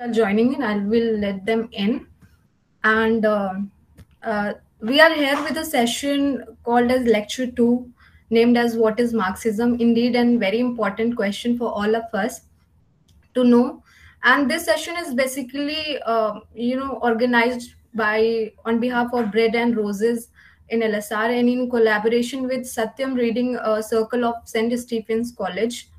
are joining in, I will let them in. And uh, uh, we are here with a session called as Lecture 2, named as What is Marxism? Indeed, and very important question for all of us to know. And this session is basically, uh, you know, organized by on behalf of Bread and Roses in LSR and in collaboration with Satyam Reading Circle of St. Stephen's College.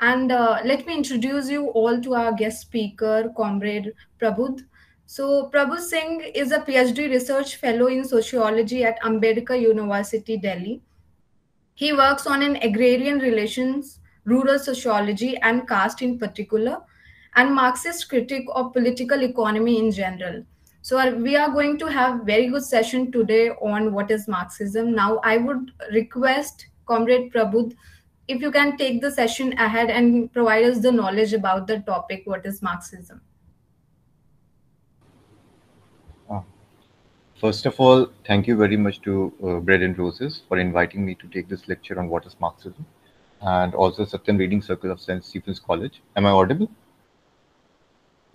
And uh, let me introduce you all to our guest speaker, Comrade Prabudh. So, Prabudh Singh is a PhD research fellow in sociology at Ambedkar University, Delhi. He works on an agrarian relations, rural sociology, and caste in particular, and Marxist critique of political economy in general. So we are going to have very good session today on what is Marxism. Now, I would request Comrade Prabudh if you can take the session ahead and provide us the knowledge about the topic, what is Marxism? Ah. First of all, thank you very much to uh, Bread and Roses for inviting me to take this lecture on what is Marxism and also Satyam Reading Circle of St. Stephen's College. Am I audible?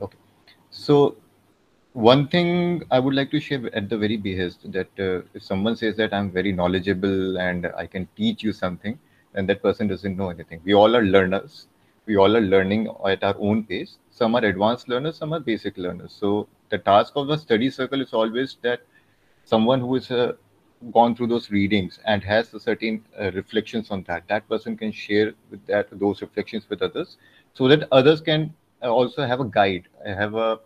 Okay. So one thing I would like to share at the very behest that uh, if someone says that I'm very knowledgeable and I can teach you something, and that person doesn't know anything. We all are learners. We all are learning at our own pace. Some are advanced learners, some are basic learners. So the task of the study circle is always that someone who is uh, gone through those readings and has a certain uh, reflections on that, that person can share with that those reflections with others, so that others can uh, also have a guide, have a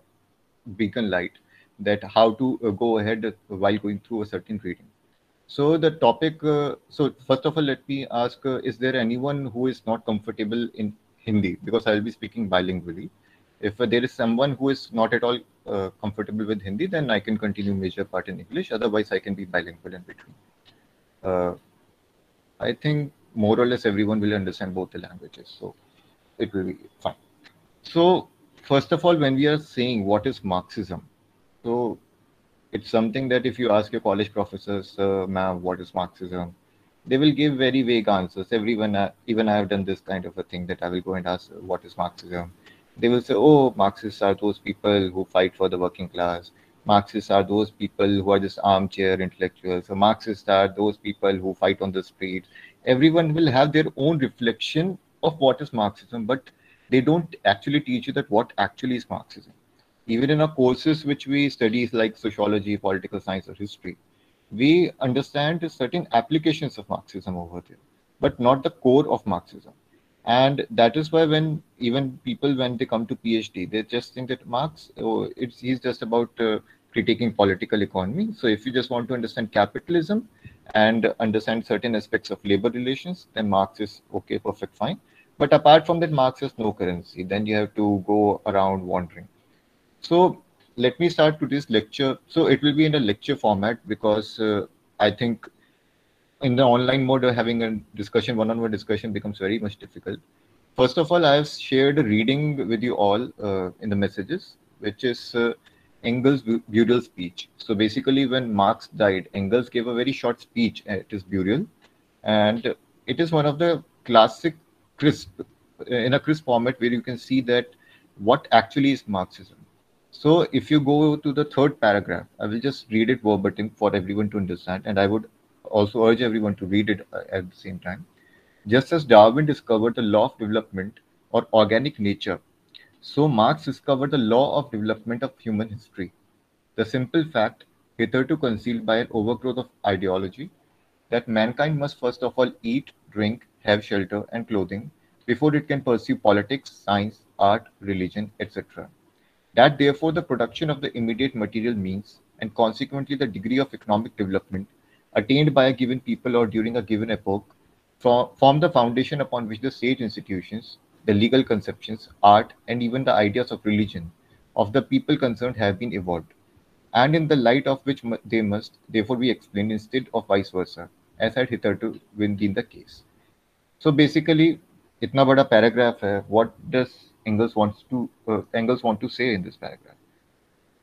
beacon light that how to uh, go ahead while going through a certain reading. So the topic, uh, so first of all, let me ask, uh, is there anyone who is not comfortable in Hindi? Because I'll be speaking bilingually. If uh, there is someone who is not at all uh, comfortable with Hindi, then I can continue major part in English. Otherwise, I can be bilingual in between. Uh, I think more or less everyone will understand both the languages. So it will be fine. So first of all, when we are saying what is Marxism, so it's something that if you ask your college professors, uh, ma'am, what is Marxism? They will give very vague answers. Everyone, uh, even I have done this kind of a thing that I will go and ask, what is Marxism? They will say, oh, Marxists are those people who fight for the working class. Marxists are those people who are just armchair intellectuals. So Marxists are those people who fight on the streets. Everyone will have their own reflection of what is Marxism, but they don't actually teach you that what actually is Marxism even in our courses which we study like sociology, political science, or history, we understand certain applications of Marxism over there, but not the core of Marxism. And that is why when even people when they come to PhD, they just think that Marx, oh, it's he's just about uh, critiquing political economy. So if you just want to understand capitalism and understand certain aspects of labor relations, then Marx is okay, perfect, fine. But apart from that, Marx has no currency. Then you have to go around wandering. So let me start to this lecture. So it will be in a lecture format because uh, I think in the online mode, having a discussion, one-on-one discussion becomes very much difficult. First of all, I have shared a reading with you all uh, in the messages, which is uh, Engels' burial speech. So basically, when Marx died, Engels gave a very short speech at his burial, and it is one of the classic crisp in a crisp format where you can see that what actually is Marxism. So if you go to the third paragraph, I will just read it verbatim for everyone to understand, and I would also urge everyone to read it uh, at the same time. Just as Darwin discovered the law of development or organic nature, so Marx discovered the law of development of human history. The simple fact, hitherto concealed by an overgrowth of ideology, that mankind must first of all eat, drink, have shelter, and clothing before it can pursue politics, science, art, religion, etc that therefore the production of the immediate material means and consequently the degree of economic development attained by a given people or during a given epoch form the foundation upon which the state institutions, the legal conceptions, art, and even the ideas of religion of the people concerned have been evolved, and in the light of which they must therefore be explained instead of vice versa, as had hitherto been the case. So basically, itna bada paragraph hai, what does Engels wants to uh, Engels want to say in this paragraph.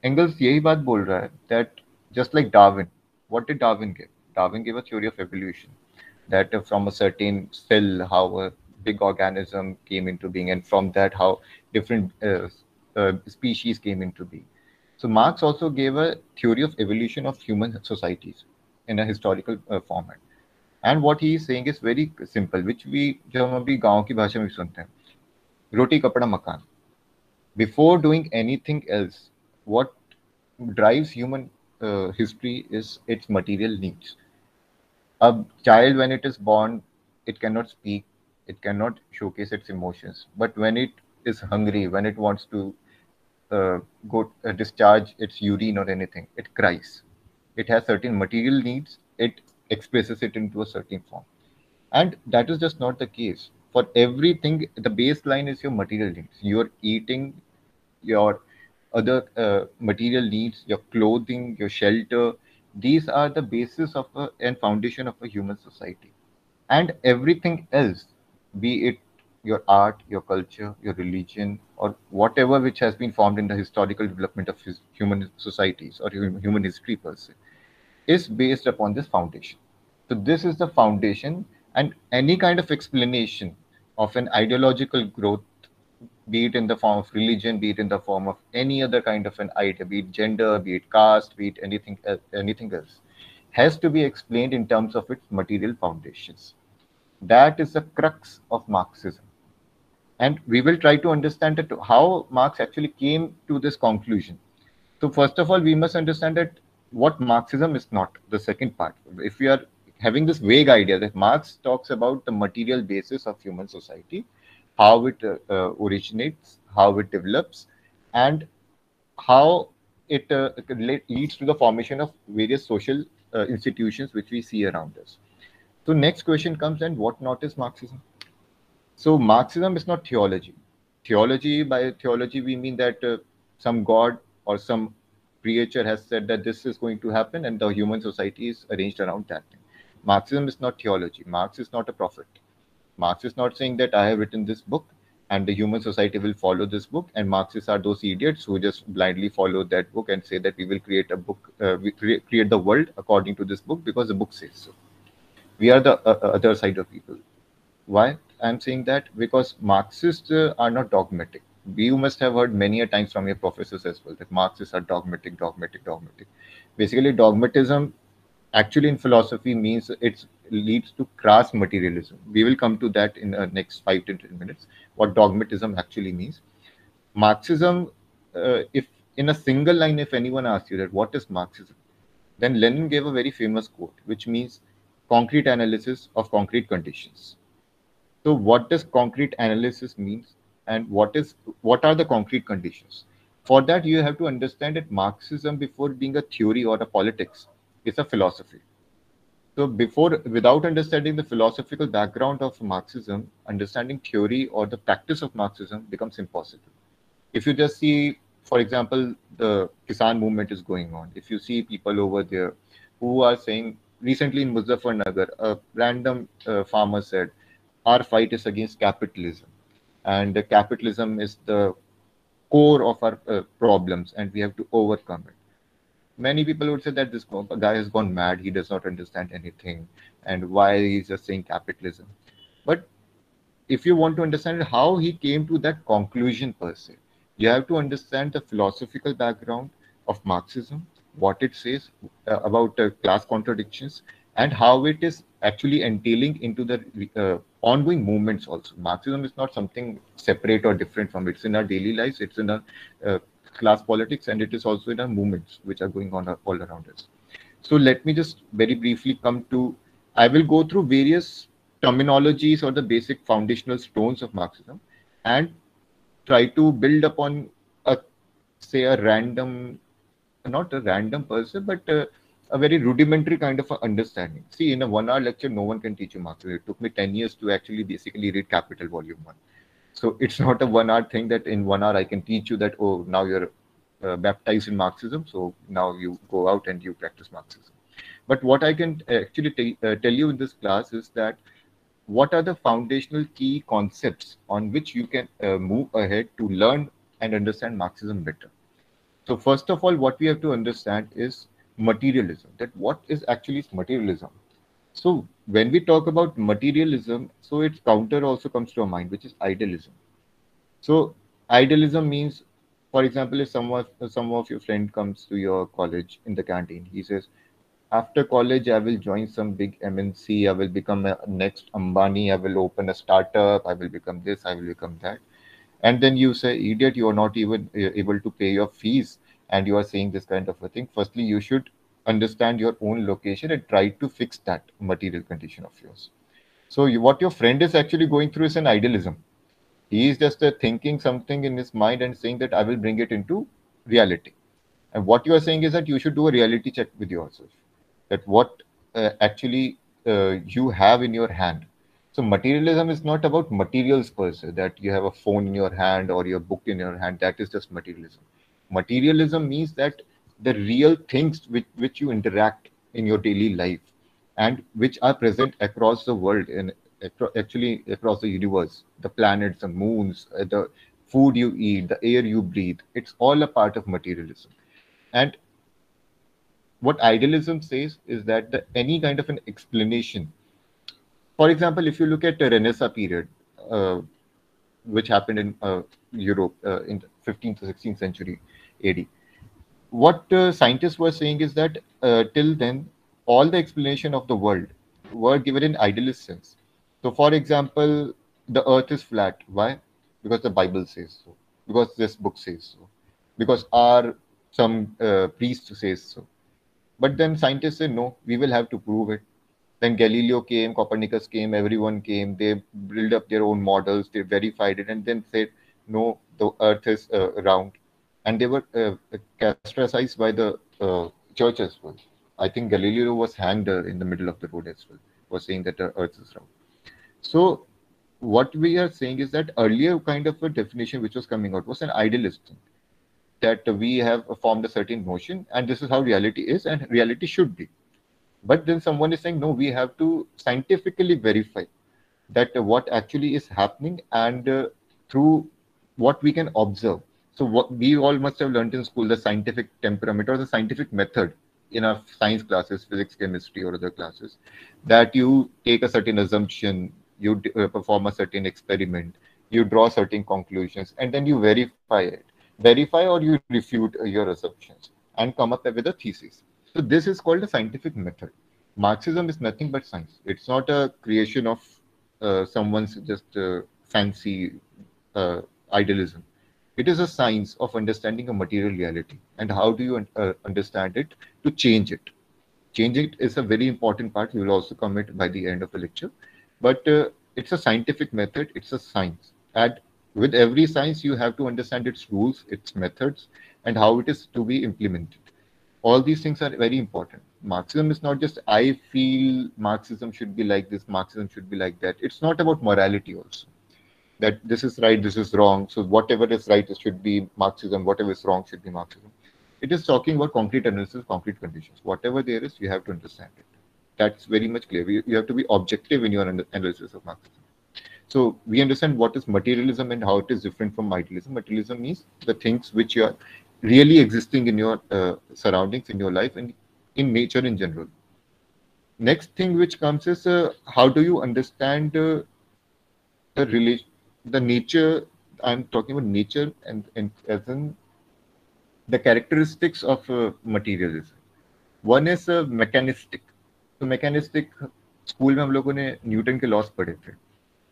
Engels यही बात बोल रहा है that just like Darwin, what did Darwin give? Darwin gave a theory of evolution that from a certain cell, how a big organism came into being, and from that, how different uh, uh, species came into being. So Marx also gave a theory of evolution of human societies in a historical uh, format. And what he is saying is very simple, which we जो हम अभी गांव की भाषा में सुनते हैं roti kapada makan before doing anything else what drives human uh, history is its material needs. A child when it is born it cannot speak it cannot showcase its emotions. But when it is hungry when it wants to uh, go uh, discharge its urine or anything it cries. It has certain material needs it expresses it into a certain form. And that is just not the case for everything the baseline is your material needs. You're eating your other uh, material needs your clothing your shelter. These are the basis of a, and foundation of a human society. And everything else be it your art your culture your religion or whatever which has been formed in the historical development of his human societies or human history per se is based upon this foundation. So this is the foundation and any kind of explanation of an ideological growth be it in the form of religion, be it in the form of any other kind of an idea, be it gender, be it caste, be it anything anything else, has to be explained in terms of its material foundations. That is the crux of Marxism. And we will try to understand that how Marx actually came to this conclusion. So, first of all, we must understand that what Marxism is not, the second part. If we are having this vague idea that Marx talks about the material basis of human society, how it uh, uh, originates, how it develops, and how it uh, leads to the formation of various social institutions which we see around us. So next question comes and what not is Marxism? So Marxism is not theology. Theology, by theology, we mean that uh, some god or some creature has said that this is going to happen and the human society is arranged around that thing. Marxism is not theology. Marx is not a prophet. Marx is not saying that I have written this book and the human society will follow this book and Marxists are those idiots who just blindly follow that book and say that we will create a book, uh, we create, create the world according to this book because the book says so. We are the uh, uh other side of people. Why I'm saying that? Because Marxists uh, are not dogmatic. You must have heard many a times from your professors as well that Marxists are dogmatic, dogmatic, dogmatic. Basically, dogmatism actually in philosophy means it leads to crass materialism. We will come to that in the next five to ten minutes. What dogmatism actually means. Marxism, uh, if in a single line, if anyone asks you that what is Marxism, then Lenin gave a very famous quote, which means concrete analysis of concrete conditions. So, what does concrete analysis means, and what is what are the concrete conditions? For that, you have to understand that Marxism, before being a theory or a politics, is a philosophy. So before, without understanding the philosophical background of Marxism, understanding theory or the practice of Marxism becomes impossible. If you just see, for example, the Kisan movement is going on. If you see people over there who are saying, recently in Muzaffarnagar, a random uh, farmer said, our fight is against capitalism. And capitalism is the core of our uh, problems and we have to overcome it many people would say that this guy has gone mad. He does not understand anything. And why he's just saying capitalism. But if you want to understand how he came to that conclusion per se you have to understand the philosophical background of marxism what it says uh, about uh, class contradictions and how it is actually entailing into the uh, ongoing movements also. Marxism is not something separate or different from it. it's in our daily lives. It's in our uh, class politics and it is also in our movements which are going on all around us. So let me just very briefly come to, I will go through various terminologies or the basic foundational stones of Marxism and try to build upon a, say a random, not a random person, but a, a very rudimentary kind of understanding. See, in a one hour lecture, no one can teach you Marxism. It took me 10 years to actually basically read Capital Volume 1 so it's not a one hour thing that in one hour I can teach you that, oh, now you're uh, baptized in Marxism. So now you go out and you practice Marxism. But what I can actually t- uh, tell you in this class is that what are the foundational key concepts on which you can uh, move ahead to learn and understand Marxism better. So first of all, what we have to understand is materialism. That what is actually materialism? So when we talk about materialism, so its counter also comes to our mind, which is idealism. So idealism means for example, if someone some of your friend comes to your college in the canteen, he says, after college, I will join some big MNC. I will become a next Ambani. I will open a startup. I will become this. I will become that. And then you say, idiot, you are not even uh, able to pay your fees, and you are saying this kind of a thing. Firstly, you should understand your own location and try to fix that material condition of yours. So, you, what your friend is actually going through is an idealism. He is just uh, thinking something in his mind and saying that I will bring it into reality. And what you are saying is that you should do a reality check with yourself that what uh, actually uh, you have in your hand. So materialism is not about materials per se, that you have a phone in your hand or your book in your hand. That is just materialism. Materialism means that the real things with which you interact in your daily life and which are present across the world and actually across the universe, the planets, the moons, uh, the food you eat, the air you breathe, it's all a part of materialism. And what idealism says is that the, any kind of an explanation, for example, if you look at the Renaissance period, uh, which happened in uh, Europe uh, in 15th to 16th century AD, what uh, scientists were saying is that uh, till then, all the explanation of the world were given in idealist sense. So, for example, the earth is flat. Why? Because the Bible says so. Because this book says so. Because our some uh, priest says so but then scientists say, no, we will have to prove it. Then Galileo came, Copernicus came, everyone came. They built up their own models, they verified it, and then said, no, the earth is uh, round. And they were uh, castricized by the uh, church as well. I think Galileo was hanged uh, in the middle of the road as well, was saying that the earth is round. So, what we are saying is that earlier kind of a definition which was coming out was an idealist thing that we have formed a certain notion and this is how reality is and reality should be but then someone is saying no we have to scientifically verify that what actually is happening and uh, through what we can observe so what we all must have learned in school the scientific temperament or the scientific method in our science classes physics chemistry or other classes that you take a certain assumption you uh, perform a certain experiment you draw certain conclusions and then you verify it verify or you refute your assumptions and come up with a thesis. So this is called a scientific method. Marxism is nothing but science. It's not a creation of uh, someone's just uh, fancy uh, idealism. It is a science of understanding a material reality and how do you uh, understand it to change it. Change it is a very important part. We will also come it by the end of the lecture. But uh, it's a scientific method. It's a science. And with every science you have to understand its rules its methods and how it is to be implemented all these things are very important marxism is not just i feel marxism should be like this marxism should be like that it's not about morality also that this is right this is wrong. So whatever is right should be marxism whatever is wrong should be marxism. It is talking about concrete analysis concrete conditions. Whatever there is you have to understand it. That's very much clear. You have to be objective in your analysis of marxism. So we understand what is materialism and how it is different from idealism. Materialism means the things which are really existing in your uh, surroundings, in your life, and in nature in general. Next thing which comes is uh, how do you understand uh, the relation, the nature. I'm talking about nature and, and as in the characteristics of uh, materialism. One is uh, mechanistic. So mechanistic school में हम लोगों ने Newton के loss पढ़े थे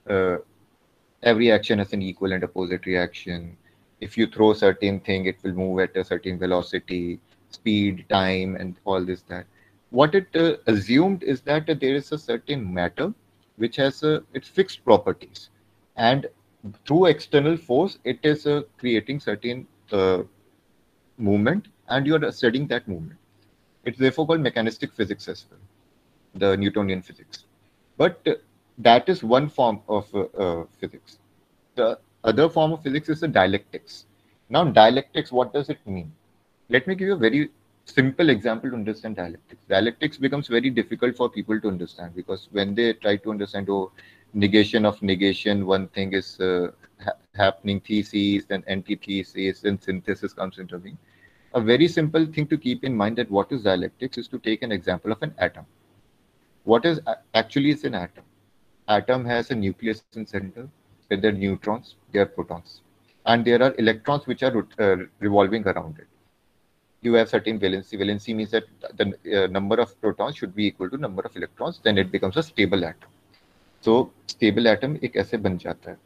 uh, every action has an equal and opposite reaction. If you throw certain thing, it will move at a certain velocity, speed, time, and all this that. What it uh, assumed is that uh, there is a certain matter which has uh, its fixed properties, and through external force, it is uh, creating certain uh, movement, and you are studying that movement. It's therefore called mechanistic physics as well, the Newtonian physics. But uh, that is one form of uh, uh, physics. The other form of physics is the dialectics. Now, dialectics, what does it mean? Let me give you a very simple example to understand dialectics. Dialectics becomes very difficult for people to understand because when they try to understand, oh, negation of negation, one thing is uh, ha- happening, thesis, then antithesis, then synthesis comes into being. A very simple thing to keep in mind that what is dialectics is to take an example of an atom. What is actually is an atom? atom has a nucleus in center, where there are neutrons, there are protons. and there are electrons which are uh, revolving around it. You have certain valency. Valency means that the uh, number of protons should be equal to number of electrons. Then it becomes a stable atom so stable atom ek aise ban jata hai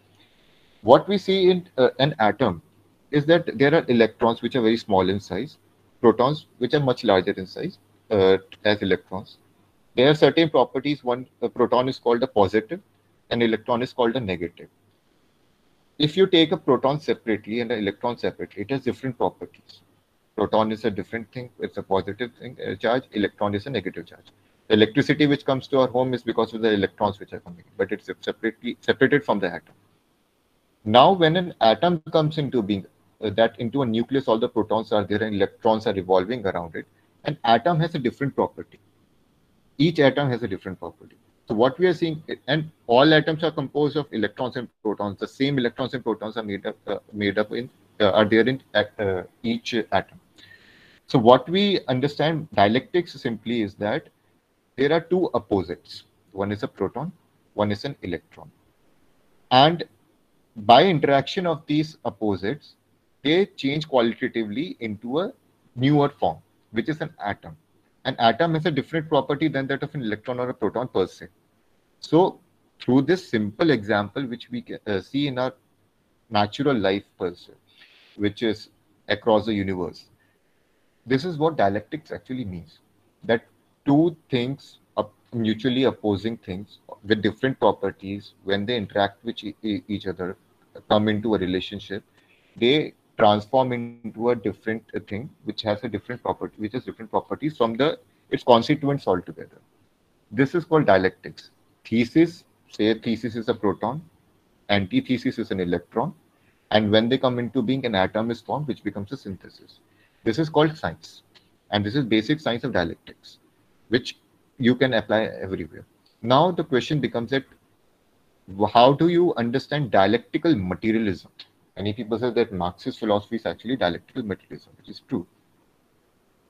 what we see in uh, an atom is that there are electrons which are very small in size protons which are much larger in size uh, as electrons. There are certain properties one proton is called a positive an electron is called a negative. If you take a proton separately and an electron separately it has different properties. Proton is a different thing it's a positive thing, uh, charge electron is a negative charge. The electricity which comes to our home is because of the electrons which are coming, but it's separately separated from the atom. Now, when an atom comes into being, uh, that into a nucleus, all the protons are there and electrons are revolving around it. An atom has a different property. Each atom has a different property. So what we are seeing, and all atoms are composed of electrons and protons. The same electrons and protons are made up uh, made up in uh, are there in uh, each atom. So what we understand dialectics simply is that there are two opposites. One is a proton, one is an electron, and by interaction of these opposites, they change qualitatively into a newer form, which is an atom an atom has a different property than that of an electron or a proton per se. So through this simple example, which we uh, see in our natural life per se, which is across the universe, this is what dialectics actually means. That two things, mutually opposing things with different properties, when they interact with each other, come into a relationship, they transform into a different thing which has a different property which has different properties from the its constituents altogether. This is called dialectics. Thesis say thesis is a proton antithesis is an electron and when they come into being an atom is formed which becomes a synthesis. This is called science and this is basic science of dialectics which you can apply everywhere now the question becomes that how do you understand dialectical materialism Many people say that Marxist philosophy is actually dialectical materialism, which is true.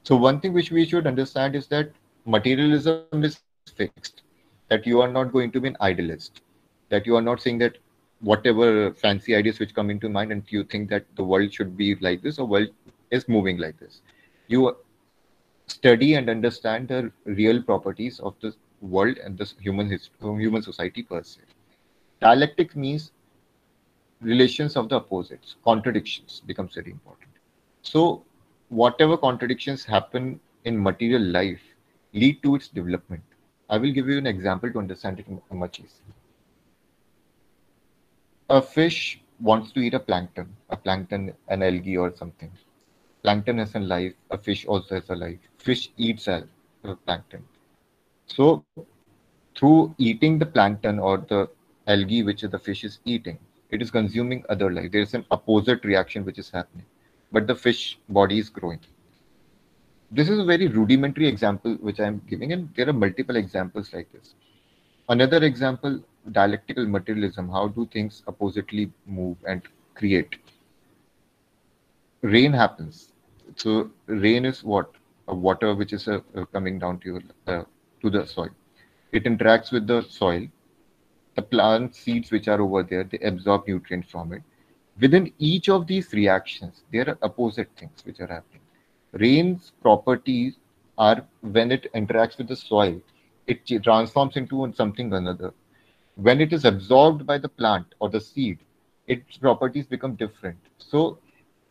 So one thing which we should understand is that materialism is fixed, that you are not going to be an idealist, that you are not saying that whatever fancy ideas which come into mind and you think that the world should be like this or world is moving like this. You study and understand the real properties of the world and the human history, human society per se. Dialectic means relations of the opposites, contradictions becomes very important. So whatever contradictions happen in material life lead to its development. I will give you an example to understand it much easier. A fish wants to eat a plankton, a plankton, an algae or something. Plankton has a life, a fish also has a life. Fish eats plankton. So through eating the plankton or the algae which the fish is eating, it is consuming other life. There is an opposite reaction which is happening, but the fish body is growing. This is a very rudimentary example which I am giving, and there are multiple examples like this. Another example, dialectical materialism. How do things oppositely move and create? Rain happens. So rain is what? A water which is uh, coming down to, uh, to the soil. It interacts with the soil the plant seeds which are over there, they absorb nutrients from it. Within each of these reactions, there are opposite things which are happening. Rain's properties are when it interacts with the soil, it transforms into something another. When it is absorbed by the plant or the seed, its properties become different. So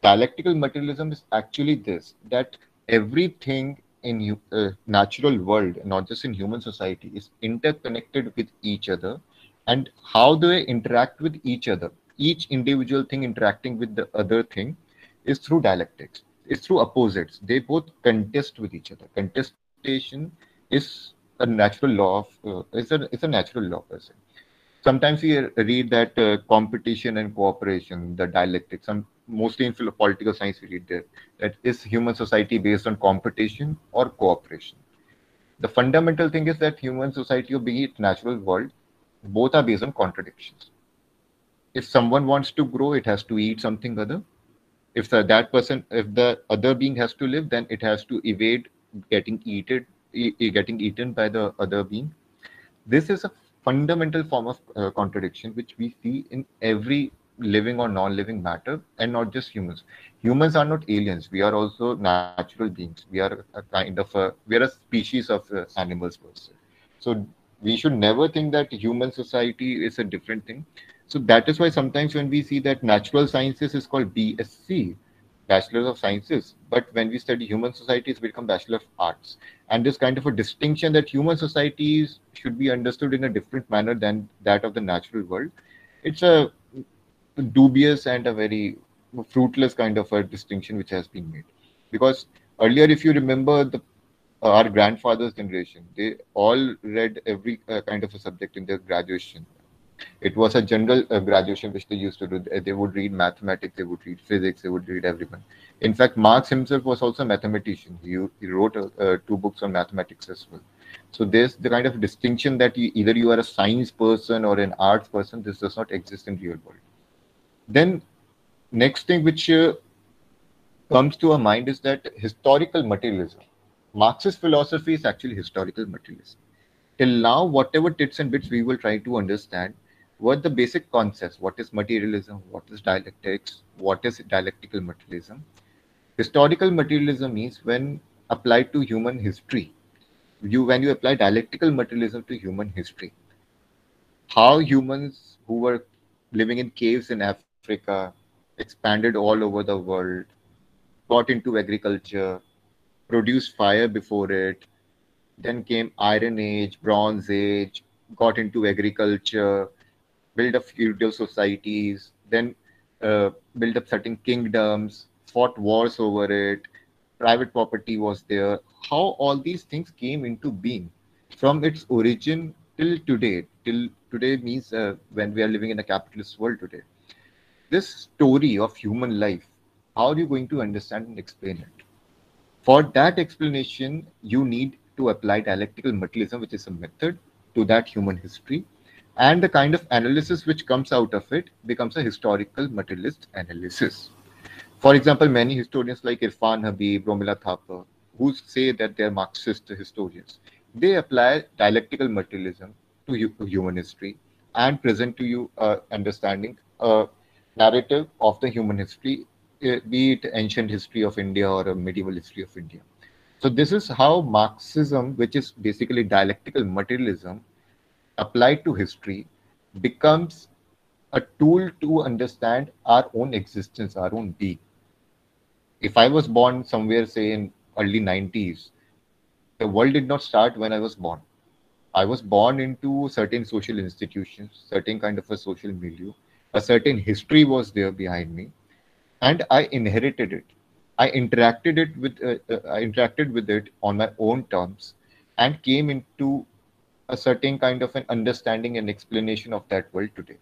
dialectical materialism is actually this, that everything in uh, natural world, not just in human society, is interconnected with each other. And how they interact with each other? Each individual thing interacting with the other thing is through dialectics it's through opposites. They both contest with each other. Contestation is a natural law of uh, it's a it's a natural law person sometimes we read that uh, competition and cooperation the dialectics some mostly in political science we read that that is human society based on competition or cooperation the fundamental thing is that human society or be it natural world both are based on contradictions. If someone wants to grow, it has to eat something other. If the, that person, if the other being has to live, then it has to evade getting eaten, e- getting eaten by the other being. This is a fundamental form of uh, contradiction which we see in every living or non-living matter and not just humans. Humans are not aliens. We are also natural beings. We are a kind of a we are a species of uh, animals per se. So we should never think that human society is a different thing. So that is why sometimes when we see that natural sciences is called bsc bachelor of sciences but when we study human societies become bachelor of arts. And this kind of a distinction that human societies should be understood in a different manner than that of the natural world it's a dubious and a very fruitless kind of a distinction which has been made. Because earlier if you remember the uh, our grandfather's generation they all read every uh, kind of a subject in their graduation. It was a general uh, graduation which they used to do. They would read mathematics they would read physics they would read everyone in fact marx himself was also a mathematician. He, he wrote uh, two books on mathematics as well. So there's the kind of distinction that you, either you are a science person or an arts person this does not exist in real world then next thing which uh, comes to our mind is that historical materialism. Marxist philosophy is actually historical materialism. Till now whatever tits and bits we will try to understand what the basic concepts. What is materialism? What is dialectics? What is dialectical materialism? Historical materialism means when applied to human history. You when you apply dialectical materialism to human history how humans who were living in caves in africa expanded all over the world got into agriculture produced fire before it then came iron age bronze age got into agriculture build up feudal societies, then uh, build up certain kingdoms, fought wars over it, private property was there. How all these things came into being from its origin till today. Till today means uh, when we are living in a capitalist world today. This story of human life, how are you going to understand and explain it? For that explanation, you need to apply dialectical materialism, which is a method to that human history and the kind of analysis which comes out of it becomes a historical materialist analysis. For example, many historians like Irfan Habib, Romila Thapar, who say that they're Marxist historians, they apply dialectical materialism to human history and present to you uh, understanding a narrative of the human history, eh, be it ancient history of India or a medieval history of India. So this is how Marxism, which is basically dialectical materialism, applied to history becomes a tool to understand our own existence, our own being. If I was born somewhere, say in early 90s, the world did not start when I was born. I was born into certain social institutions, certain kind of a social milieu. A certain history was there behind me, and I inherited it. I interacted it with uh, uh, I interacted with it on my own terms, and came into a certain kind of an understanding and explanation of that world today.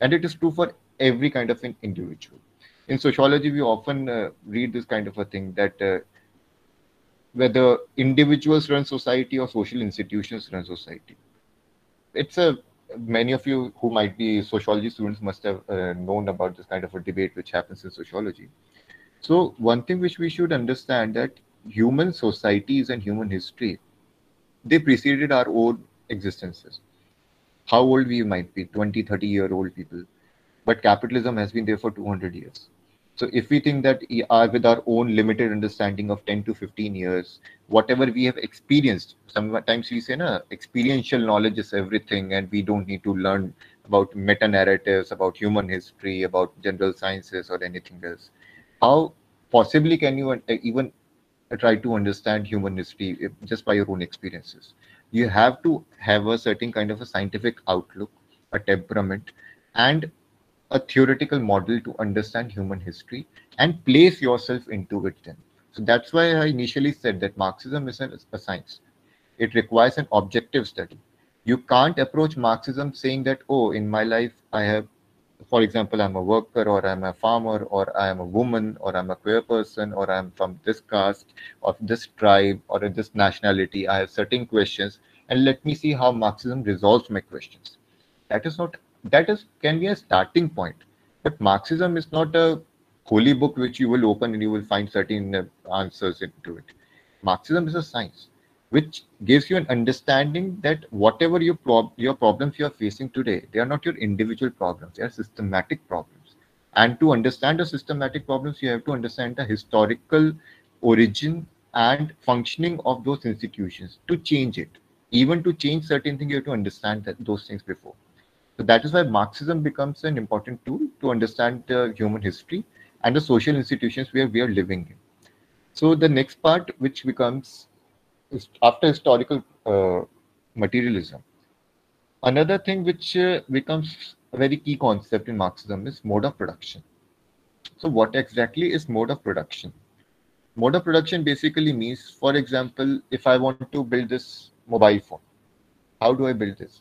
And it is true for every kind of an individual. In sociology, we often uh, read this kind of a thing that uh, whether individuals run society or social institutions run society. It's a many of you who might be sociology students must have uh, known about this kind of a debate which happens in sociology. So one thing which we should understand that human societies and human history they preceded our own existences. How old we might be, 20, 30 year old people, but capitalism has been there for 200 years. So if we think that are with our own limited understanding of 10 to 15 years, whatever we have experienced, sometimes we say, no, experiential knowledge is everything, and we don't need to learn about meta narratives, about human history, about general sciences, or anything else. How possibly can you uh, even try to understand human history eh, just by your own experiences? you have to have a certain kind of a scientific outlook, a temperament, and a theoretical model to understand human history and place yourself into it then. So that's why I initially said that Marxism is a, science. It requires an objective study. You can't approach Marxism saying that, oh, in my life, I have, for example, I'm a worker or I'm a farmer or I am a woman or I'm a queer person or I'm from this caste or this tribe or this nationality. I have certain questions and let me see how Marxism resolves my questions. That is not that is can be a starting point, but Marxism is not a holy book which you will open and you will find certain uh, answers into it. Marxism is a science which gives you an understanding that whatever your prob- your problems you are facing today, they are not your individual problems; they are systematic problems. And to understand the systematic problems, you have to understand the historical origin and functioning of those institutions to change it. Even to change certain things, you have to understand that those things before. So that is why Marxism becomes an important tool to understand the human history and the social institutions where we are living in. So the next part, which becomes after historical uh, materialism, another thing which uh, becomes a very key concept in Marxism is mode of production. So what exactly is mode of production? Mode of production basically means, for example, if I want to build this mobile phone, how do I build this?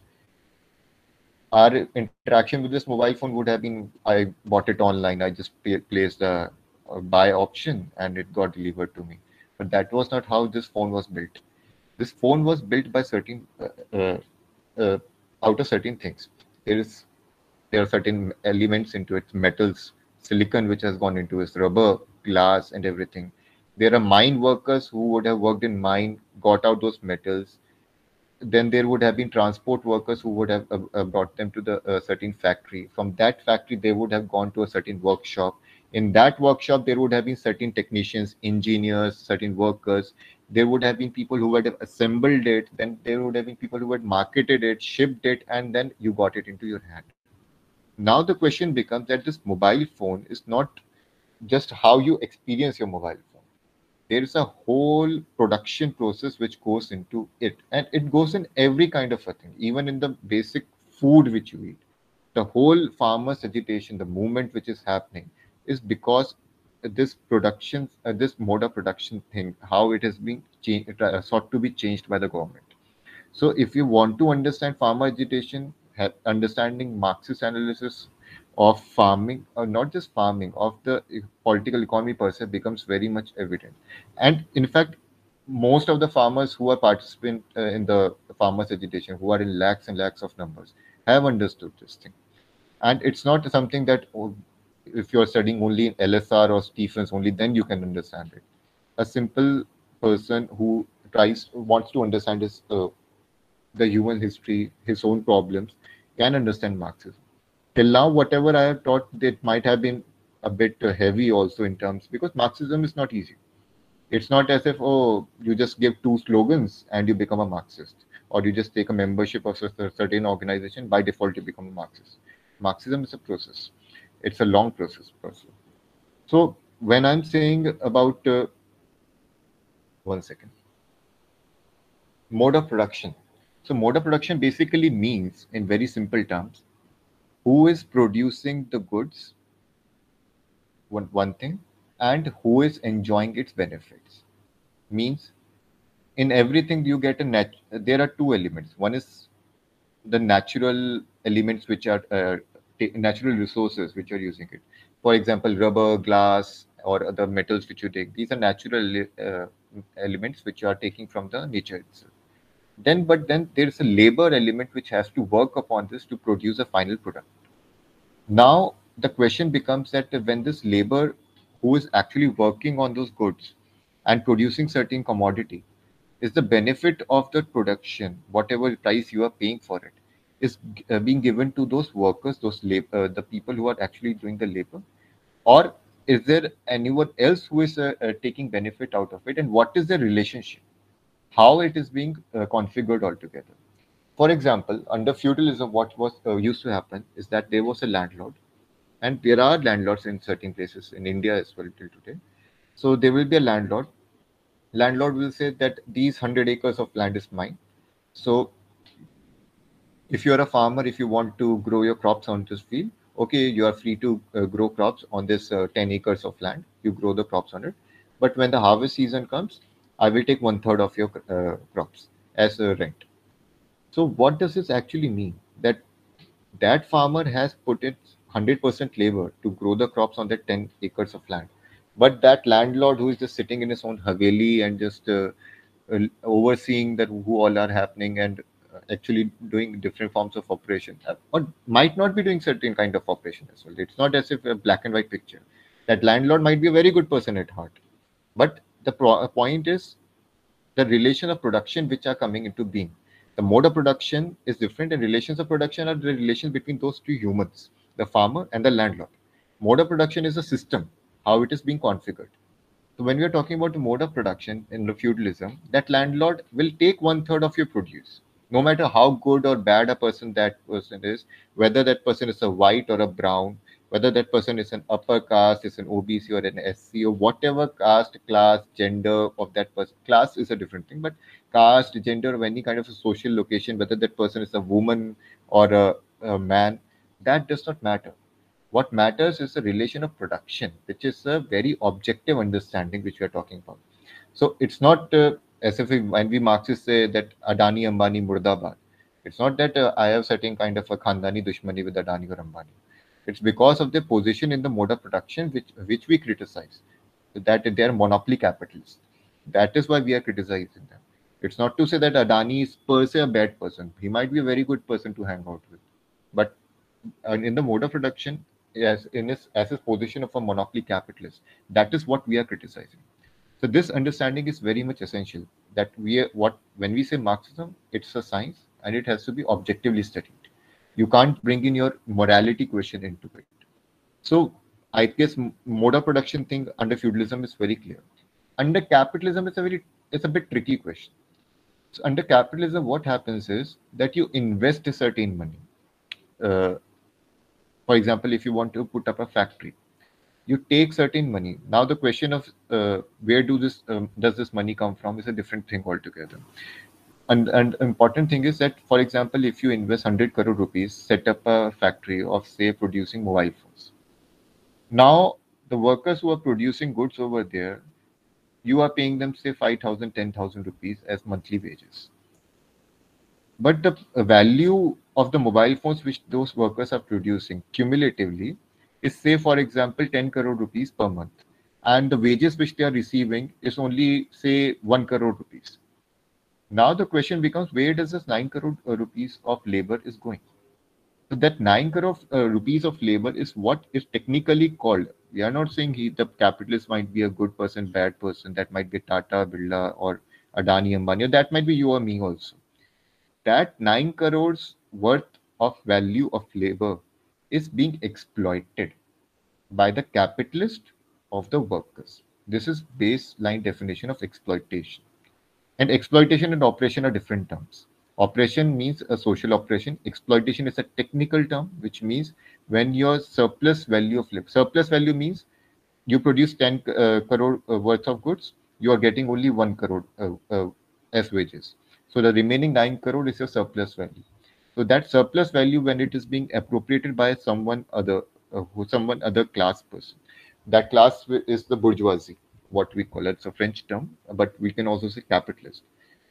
Our interaction with this mobile phone would have been, I bought it online, I just placed a, uh, buy option and it got delivered to me. But that was not how this phone was built. This phone was built by certain, uh, uh, uh out of certain things. There is there are certain elements into it, metals, silicon, which has gone into it, rubber, glass, and everything. There are mine workers who would have worked in mine, got out those metals. Then there would have been transport workers who would have uh, uh brought them to the uh, certain factory. From that factory, they would have gone to a certain workshop. In that workshop, there would have been certain technicians, engineers, certain workers. There would have been people who would have assembled it. Then there would have been people who had marketed it, shipped it, and then you got it into your hand now the question becomes that this mobile phone is not just how you experience your mobile phone. There is a whole production process which goes into it, and it goes in every kind of a thing, even in the basic food which you eat. The whole farmer's agitation, the movement which is happening, is because this production, uh, this mode of production thing, how it has been changed, uh, sought to be changed by the government. So, if you want to understand farmer agitation, understanding Marxist analysis of farming, or not just farming, of the political economy per se becomes very much evident. And in fact, most of the farmers who are participant uh, in the farmers agitation, who are in lakhs and lakhs of numbers, have understood this thing. And it's not something that oh, if you're studying only in LSR or Stephens only, then you can understand it. A simple person who tries wants to understand his uh, the human history, his own problems, can understand Marxism. Till now, whatever I have taught, it might have been a bit heavy also in terms because Marxism is not easy. It's not as if, oh, you just give two slogans and you become a Marxist, or you just take a membership of a certain organization, by default, you become a Marxist. Marxism is a process, it's a long process. So, when I'm saying about uh, one second, mode of production, so mode of production basically means, in very simple terms, who is producing the goods, one, one thing, and who is enjoying its benefits. Means in everything you get a nat there are two elements. One is the natural elements which are uh, natural resources which are using it. For example, rubber, glass, or other metals which you take. These are natural uh, elements which you are taking from the nature itself then but then there's a labor element which has to work upon this to produce a final product now the question becomes that when this labor who is actually working on those goods and producing certain commodity is the benefit of the production whatever price you are paying for it is uh, being given to those workers those labor uh, the people who are actually doing the labor? Or is there anyone else who is uh, uh taking benefit out of it? And what is the relationship? How it is being uh, configured altogether. For example, under feudalism, what was uh, used to happen is that there was a landlord, and there are landlords in certain places in India as well till today. So there will be a landlord. Landlord will say that these hundred acres of land is mine. So if you are a farmer, if you want to grow your crops on this field, okay, you are free to uh, grow crops on this uh, 10 acres of land. You grow the crops on it. But when the harvest season comes, I will take one third of your uh, crops as a rent. So what does this actually mean? That that farmer has put in 100% labor to grow the crops on that 10 acres of land. But that landlord who is just sitting in his own haveli and just uh, uh, overseeing that who all are happening and uh, actually doing different forms of operation uh, or might not be doing certain kind of operation as well. It's not as if a black and white picture. That landlord might be a very good person at heart, but the point is the relation of production which are coming into being. The mode of production is different, and relations of production are the relations between those two humans, the farmer and the landlord. Mode of production is a system, how it is being configured. So when we are talking about the mode of production in feudalism, that landlord will take one third of your produce, no matter how good or bad a person that person is, whether that person is a white or a brown, whether that person is an upper caste, is an OBC or an SC or whatever caste, class, gender of that person. Class is a different thing, but caste, gender, or any kind of a social location, whether that person is a woman or a, a man, that does not matter what matters is the relation of production, which is a very objective understanding which we are talking about. So it's not uh, as if we, when we Marxists say that Adani, Ambani, Murdabad. It's not that uh, I have certain kind of a Khandani dushmani with Adani or Ambani. It's because of their position in the mode of production which which we criticize. That they are monopoly capitalists. That is why we are criticizing them. It's not to say that Adani is per se a bad person. He might be a very good person to hang out with. But in the mode of production, as in his as his position of a monopoly capitalist. That is what we are criticizing. So this understanding is very much essential. That we what when we say Marxism, it's a science and it has to be objectively studied. You can't bring in your morality question into it. So I guess mode of production thing under feudalism is very clear. Under capitalism, it's a very it's a bit tricky question. So under capitalism, what happens is that you invest a certain money. Uh, for example if you want to put up a factory you take certain money now the question of uh, where do this um, does this money come from is a different thing altogether and and important thing is that for example if you invest 100 crore rupees set up a factory of say producing mobile phones. Now the workers who are producing goods over there you are paying them say 5000 10000 rupees as monthly wages. But the value of the mobile phones which those workers are producing cumulatively is say for example 10 crore rupees per month. And the wages which they are receiving is only say 1 crore rupees now the question becomes where does this 9 crore uh, rupees of labor is going? So that 9 crore uh, rupees of labor is what is technically called. We are not saying he the capitalist might be a good person bad person. That might be tata birla or adani ambani or that might be you or me also. That 9 crores worth of value of labor is being exploited by the capitalist of the workers. This is baseline definition of exploitation. And exploitation and operation are different terms. Operation means a social operation. Exploitation is a technical term, which means when your surplus value of surplus value means you produce 10 uh, crore uh, worth of goods, you are getting only 1 crore uh, uh as wages. So the remaining 9 crore is your surplus value. So that surplus value, when it is being appropriated by someone other, uh, someone other class person, that class is the bourgeoisie, what we call. It's a French term, but we can also say capitalist.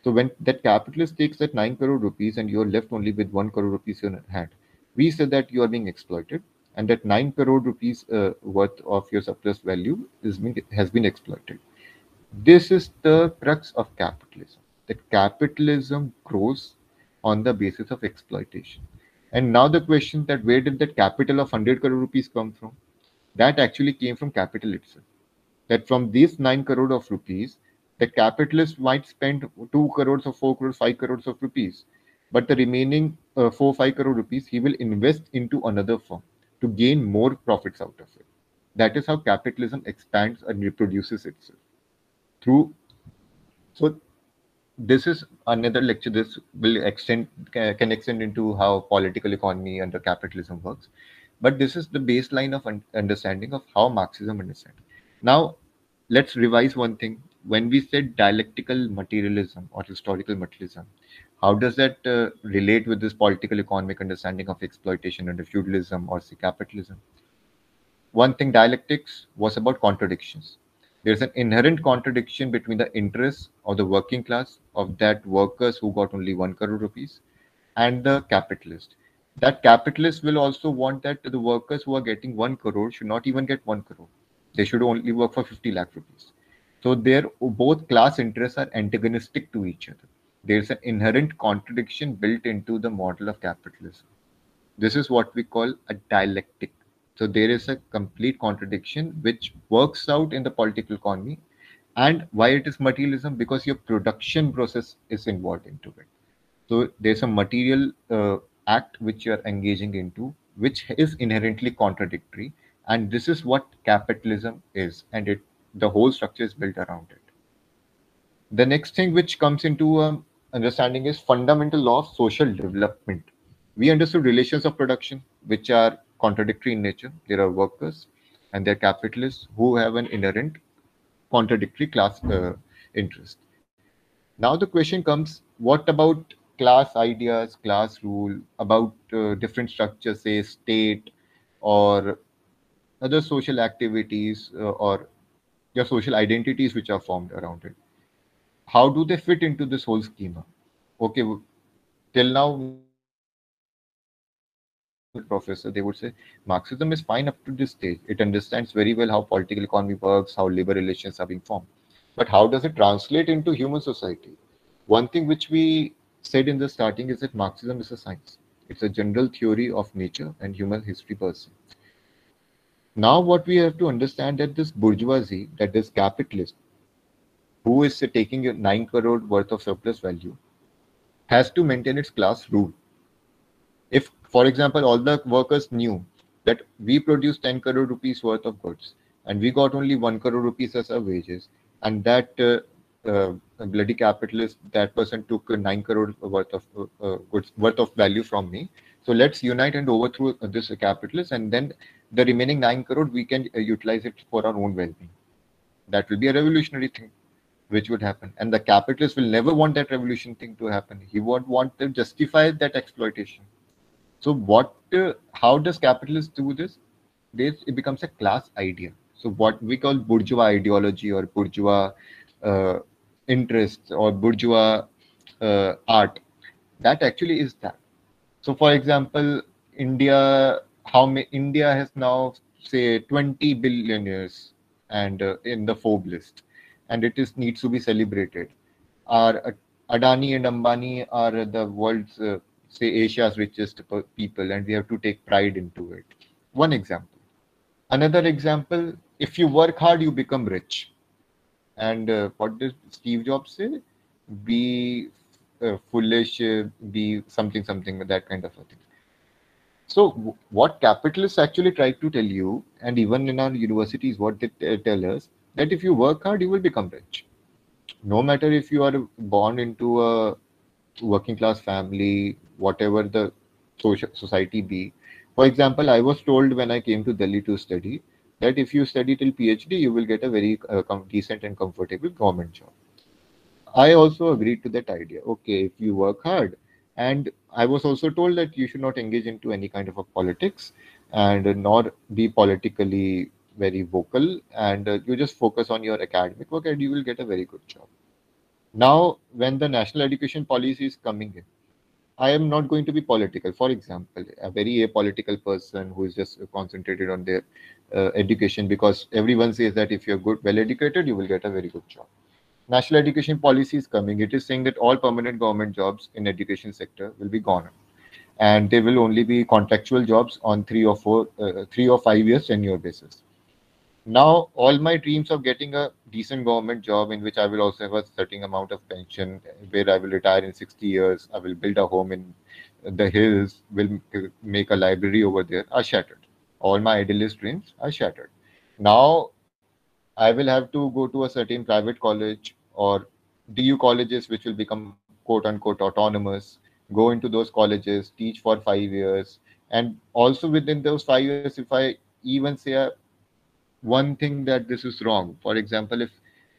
So when that capitalist takes that 9 crore rupees and you're left only with 1 crore rupees in hand, we say that you are being exploited and that 9 crore rupees uh, worth of your surplus value is being, has been exploited. This is the crux of capitalism that capitalism grows on the basis of exploitation. And now the question that where did that capital of 100 crore rupees come from? That actually came from capital itself. That from these 9 crore of rupees, the capitalist might spend 2 crores or 4 crores, 5 crores of rupees. But the remaining uh, 4 5 crore rupees, he will invest into another firm to gain more profits out of it. That is how capitalism expands and reproduces itself. Through so this is another lecture this will extend can extend into how political economy under capitalism works but this is the baseline of un- understanding of how marxism understands now let's revise one thing. When we said dialectical materialism or historical materialism how does that uh, relate with this political economic understanding of exploitation under feudalism or say capitalism? One thing dialectics was about contradictions. There's an inherent contradiction between the interests of the working class of that workers who got only 1 crore rupees and the capitalist. That capitalist will also want that the workers who are getting 1 crore should not even get 1 crore they should only work for 50 lakh rupees so their both class interests are antagonistic to each other there's an inherent contradiction built into the model of capitalism this is what we call a dialectic so there is a complete contradiction which works out in the political economy. And why it is materialism? Because your production process is involved into it. So there's a material uh, act which you are engaging into, which is inherently contradictory and this is what capitalism is and it the whole structure is built around it. The next thing which comes into um, understanding is fundamental law of social development. We understood relations of production which are contradictory in nature. There are workers and there are capitalists who have an inherent contradictory class uh, interest. Now the question comes what about class ideas class rule about uh, different structures say state or other social activities uh, or your social identities which are formed around it. How do they fit into this whole schema? Okay till now professor they would say marxism is fine up to this stage. It understands very well how political economy works how labor relations are being formed. But how does it translate into human society? One thing which we said in the starting is that marxism is a science. It's a general theory of nature and human history per se now what we have to understand that this bourgeoisie that this capitalist who is taking a 9 crore worth of surplus value has to maintain its class rule. If for example all the workers knew that we produce 10 crore rupees worth of goods and we got only 1 crore rupees as our wages and that uh, uh, bloody capitalist that person took 9 crore worth of uh, uh, goods worth of value from me so let's unite and overthrow this capitalist and then the remaining 9 crore we can uh, utilize it for our own well-being. That will be a revolutionary thing which would happen. And the capitalist will never want that revolution thing to happen. He won't want to justify that exploitation. So what uh, how does capitalists do this? This it becomes a class idea. So what we call bourgeois ideology or bourgeois uh, interests or bourgeois uh, art that actually is that so for example india how may, india has now say 20 billionaires and uh, in the forbes list and it is needs to be celebrated. Our adani and ambani are the world's uh, say asia's richest people and we have to take pride into it. One example. Another example if you work hard you become rich. And uh, what did Steve Jobs say? Be uh, foolish, uh, be something, something, that kind of a thing. So, what capitalists actually try to tell you, and even in our universities, what they t- tell us, that if you work hard, you will become rich. No matter if you are born into a working class family, whatever the social society be. For example, I was told when I came to Delhi to study that if you study till PhD, you will get a very uh, decent and comfortable government job. I also agreed to that idea. Okay, if you work hard, and I was also told that you should not engage into any kind of a politics and nor be politically very vocal, and uh, you just focus on your academic work, and you will get a very good job. Now, when the national education policy is coming in, I am not going to be political. For example, a very apolitical person who is just concentrated on their uh, education because everyone says that if you're good, well educated, you will get a very good job. National education policy is coming. It is saying that all permanent government jobs in education sector will be gone, and there will only be contractual jobs on three or four, uh, three or five years tenure basis. Now, all my dreams of getting a decent government job in which I will also have a certain amount of pension, where I will retire in 60 years, I will build a home in the hills, will make a library over there, are shattered. All my idealist dreams are shattered. Now, I will have to go to a certain private college or DU colleges, which will become quote unquote autonomous, go into those colleges, teach for five years. And also within those five years, if I even say a one thing that this is wrong. For example, if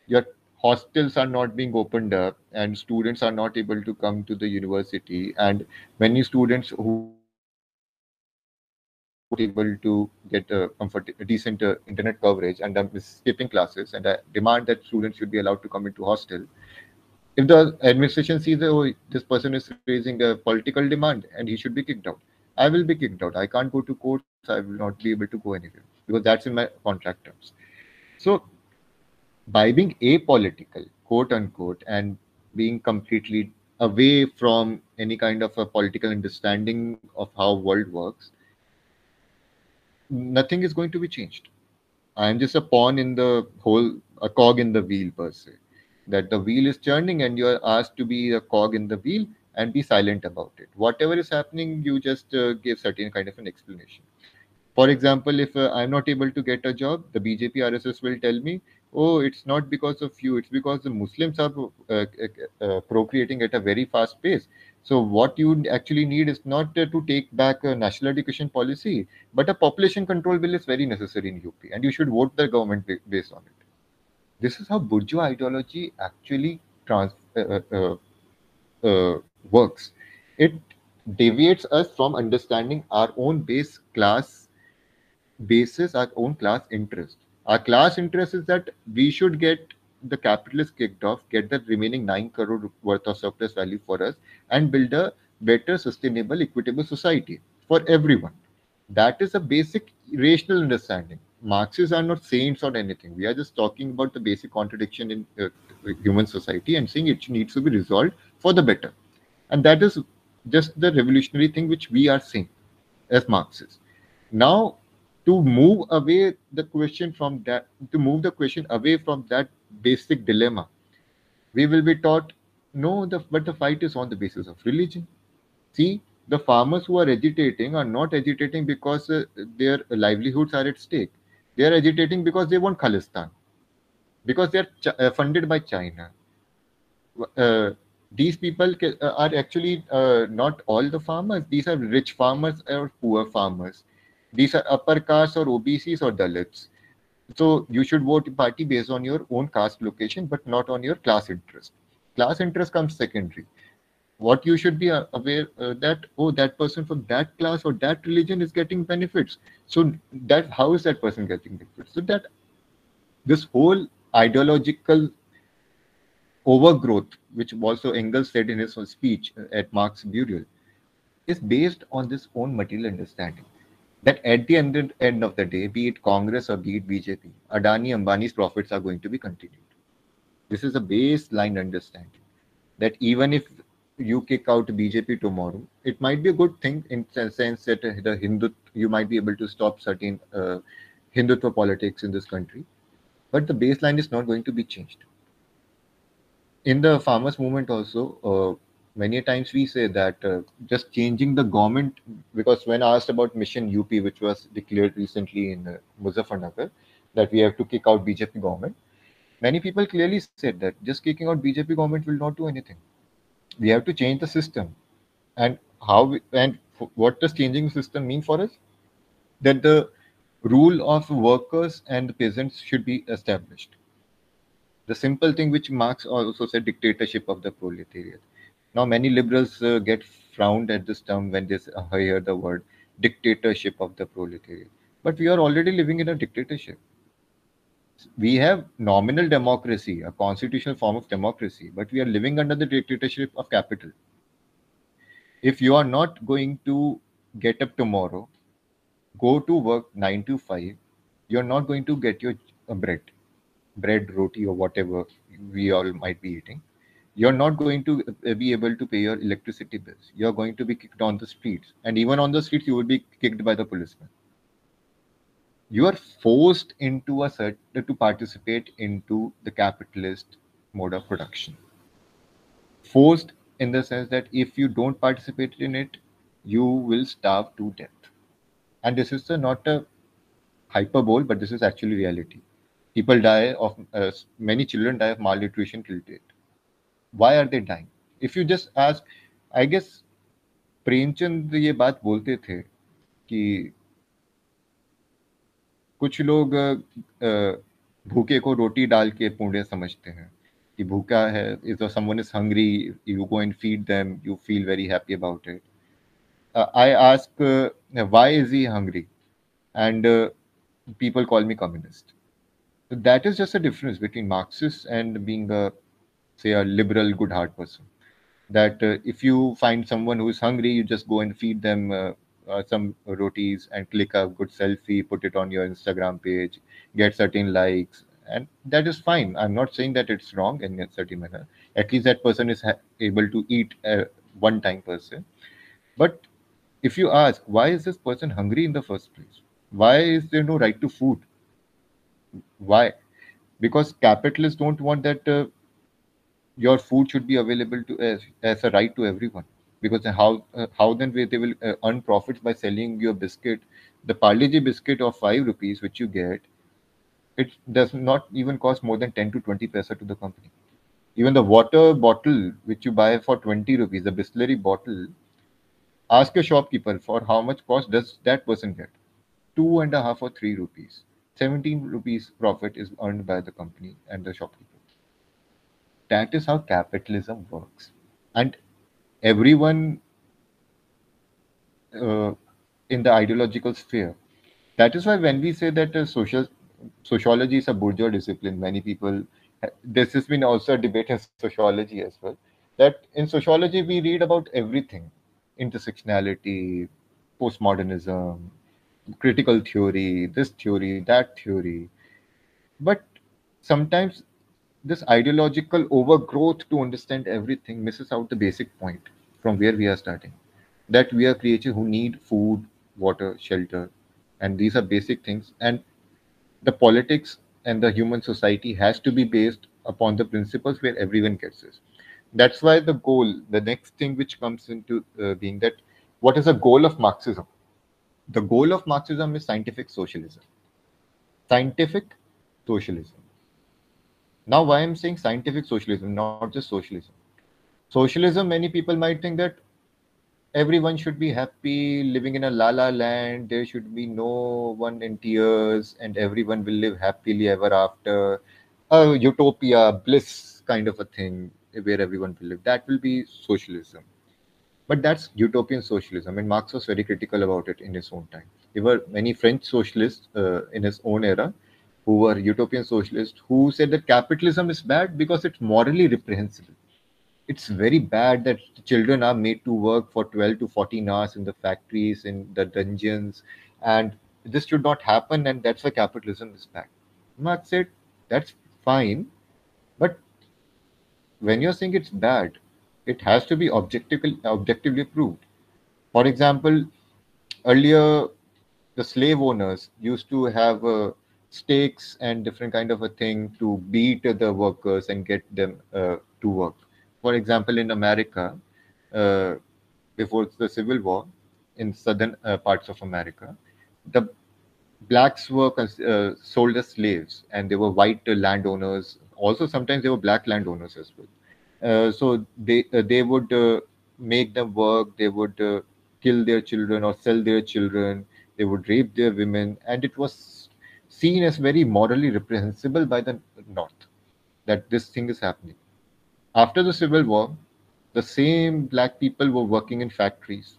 your hostels are not being opened up and students are not able to come to the university, and many students who able to get a, comfort, a decent uh, internet coverage and I'm skipping classes and I demand that students should be allowed to come into hostel. If the administration sees that oh, this person is raising a political demand and he should be kicked out, I will be kicked out. I can't go to court. I will not be able to go anywhere because that's in my contract terms. So, by being apolitical, quote unquote, and being completely away from any kind of a political understanding of how world works, nothing is going to be changed. I am just a pawn in the whole, a cog in the wheel per se. That the wheel is turning and you are asked to be a cog in the wheel and be silent about it. Whatever is happening, you just uh, give certain kind of an explanation. For example, if uh, I'm not able to get a job, the BJP RSS will tell me, oh, it's not because of you, it's because the Muslims are uh, uh, procreating at a very fast pace. So, what you actually need is not uh, to take back a national education policy, but a population control bill is very necessary in UP, and you should vote the government based on it. This is how bourgeois ideology actually trans- uh, uh, uh, works. It deviates us from understanding our own base class basis, our own class interest. Our class interest is that we should get the capitalists kicked off, get the remaining 9 crore worth of surplus value for us, and build a better, sustainable, equitable society for everyone. That is a basic rational understanding. Marxists are not saints or anything. We are just talking about the basic contradiction in uh, human society and saying it needs to be resolved for the better. And that is just the revolutionary thing which we are saying as Marxists. Now, to move away the question from that, to move the question away from that basic dilemma, we will be taught no, the, but the fight is on the basis of religion. See, the farmers who are agitating are not agitating because uh, their livelihoods are at stake. They are agitating because they want Khalistan, because they are ch- uh, funded by China. Uh, these people uh, are actually uh, not all the farmers. These are rich farmers or poor farmers. These are upper caste or OBCs or Dalits. So you should vote party based on your own caste location, but not on your class interest. Class interest comes secondary. What you should be uh, aware uh, that oh that person from that class or that religion is getting benefits. So that how is that person getting benefits? So that this whole ideological overgrowth, which also Engels said in his speech at Marx burial, is based on this own material understanding. That at the end, end of the day, be it Congress or be it BJP, Adani Ambani's profits are going to be continued. This is a baseline understanding that even if you kick out BJP tomorrow, it might be a good thing in the sense that the Hindu you might be able to stop certain uh, Hindutva politics in this country, but the baseline is not going to be changed in the farmers movement also uh, many times we say that uh, just changing the government because when asked about mission up which was declared recently in uh, muzaffarnagar that we have to kick out bjp government many people clearly said that just kicking out bjp government will not do anything. We have to change the system. And how we, and what does changing the system mean for us? That the rule of workers and the peasants should be established. The simple thing which Marx also said dictatorship of the proletariat. Now, many liberals uh, get frowned at this term when they uh, hear the word dictatorship of the proletariat. But we are already living in a dictatorship. We have nominal democracy, a constitutional form of democracy, but we are living under the dictatorship of capital. If you are not going to get up tomorrow, go to work 9 to 5, you're not going to get your uh, bread bread, roti, or whatever we all might be eating, you're not going to uh, be able to pay your electricity bills. You're going to be kicked on the streets. And even on the streets, you will be kicked by the policeman. You are forced into a certain to participate into the capitalist mode of production. Forced in the sense that if you don't participate in it, you will starve to death. And this is a, not a hyperbole, but this is actually reality people die of uh, many children die of malnutrition till date why are they dying if you just ask i guess Premchand ये बात बोलते थे कि कुछ लोग भूखे को रोटी डाल के पुण्य समझते हैं कि भूखा है if someone is hungry you go and feed them you feel very happy about it I ask why is he hungry and people call me communist that is just a difference between Marxists and being a, say, a liberal, good heart person. That uh, if you find someone who is hungry, you just go and feed them uh, uh, some rotis and click a good selfie, put it on your Instagram page, get certain likes, and that is fine. I'm not saying that it's wrong in a certain manner. At least that person is ha- able to eat a one-time person. But if you ask, why is this person hungry in the first place? Why is there no right to food? why because capitalists don't want that uh, your food should be available to as, as a right to everyone because how uh, how then they will uh, earn profits by selling your biscuit the Parle-G biscuit of 5 rupees, which you get, it does not even cost more than 10 to 20 paisa to the company. Even the water bottle, which you buy for 20 rupees, the Bisleri bottle, ask a shopkeeper for how much cost does that person get? Two and a half or three rupees. 17 rupees profit is earned by the company and the shopkeeper. That is how capitalism works. And everyone uh, in the ideological sphere. That is why when we say that uh, social sociology is a bourgeois discipline, many people this has been also a debate in sociology as well. That in sociology we read about everything, intersectionality, postmodernism, critical theory, this theory, that theory. But sometimes this ideological overgrowth to understand everything misses out the basic point from where we are starting that we are creatures who need food, water, shelter, and these are basic things. And the politics and the human society has to be based upon the principles where everyone gets this. That's why the goal, the next thing which comes into uh, being that what is the goal of Marxism? The goal of Marxism is scientific socialism. Scientific socialism. Now, why I'm saying scientific socialism, not just socialism. Socialism, many people might think that everyone should be happy living in a la la land. There should be no one in tears and everyone will live happily ever after. A utopia bliss kind of a thing where everyone will live. That will be socialism. But that's utopian socialism and marx was very critical about it in his own time. There were many french socialists uh, in his own era who were utopian socialists who said that capitalism is bad because it's morally reprehensible. It's very bad that children are made to work for 12 to 14 hours in the factories in the dungeons and this should not happen and that's why capitalism is bad. Marx said that's fine but when you're saying it's bad it has to be objectively objectively proved. For example earlier the slave owners used to have uh, stakes and different kind of a thing to beat the workers and get them uh, to work for example, in America, uh, before the Civil War, in southern uh, parts of America, the blacks were uh, sold as slaves, and they were white landowners. Also, sometimes they were black landowners as well. Uh, so they uh, they would make them work. They would kill their children or sell their children. They would rape their women, and it was seen as very morally reprehensible by the North that this thing is happening after the Civil War, the same black people were working in factories,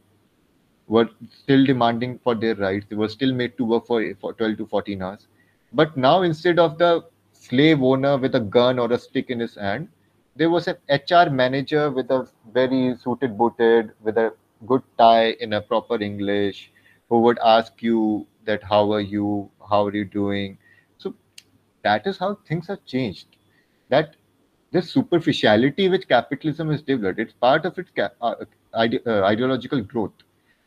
were still demanding for their rights. They were still made to work for, for 12 to 14 hours. But now, instead of the slave owner with a gun or a stick in his hand, there was an HR manager with a very suited booted, with a good tie in a proper English, who would ask you that how are you, how are you doing. So that is how things have changed. That this superficiality which capitalism has developed, it's part of its uh, ide uh, ideological growth.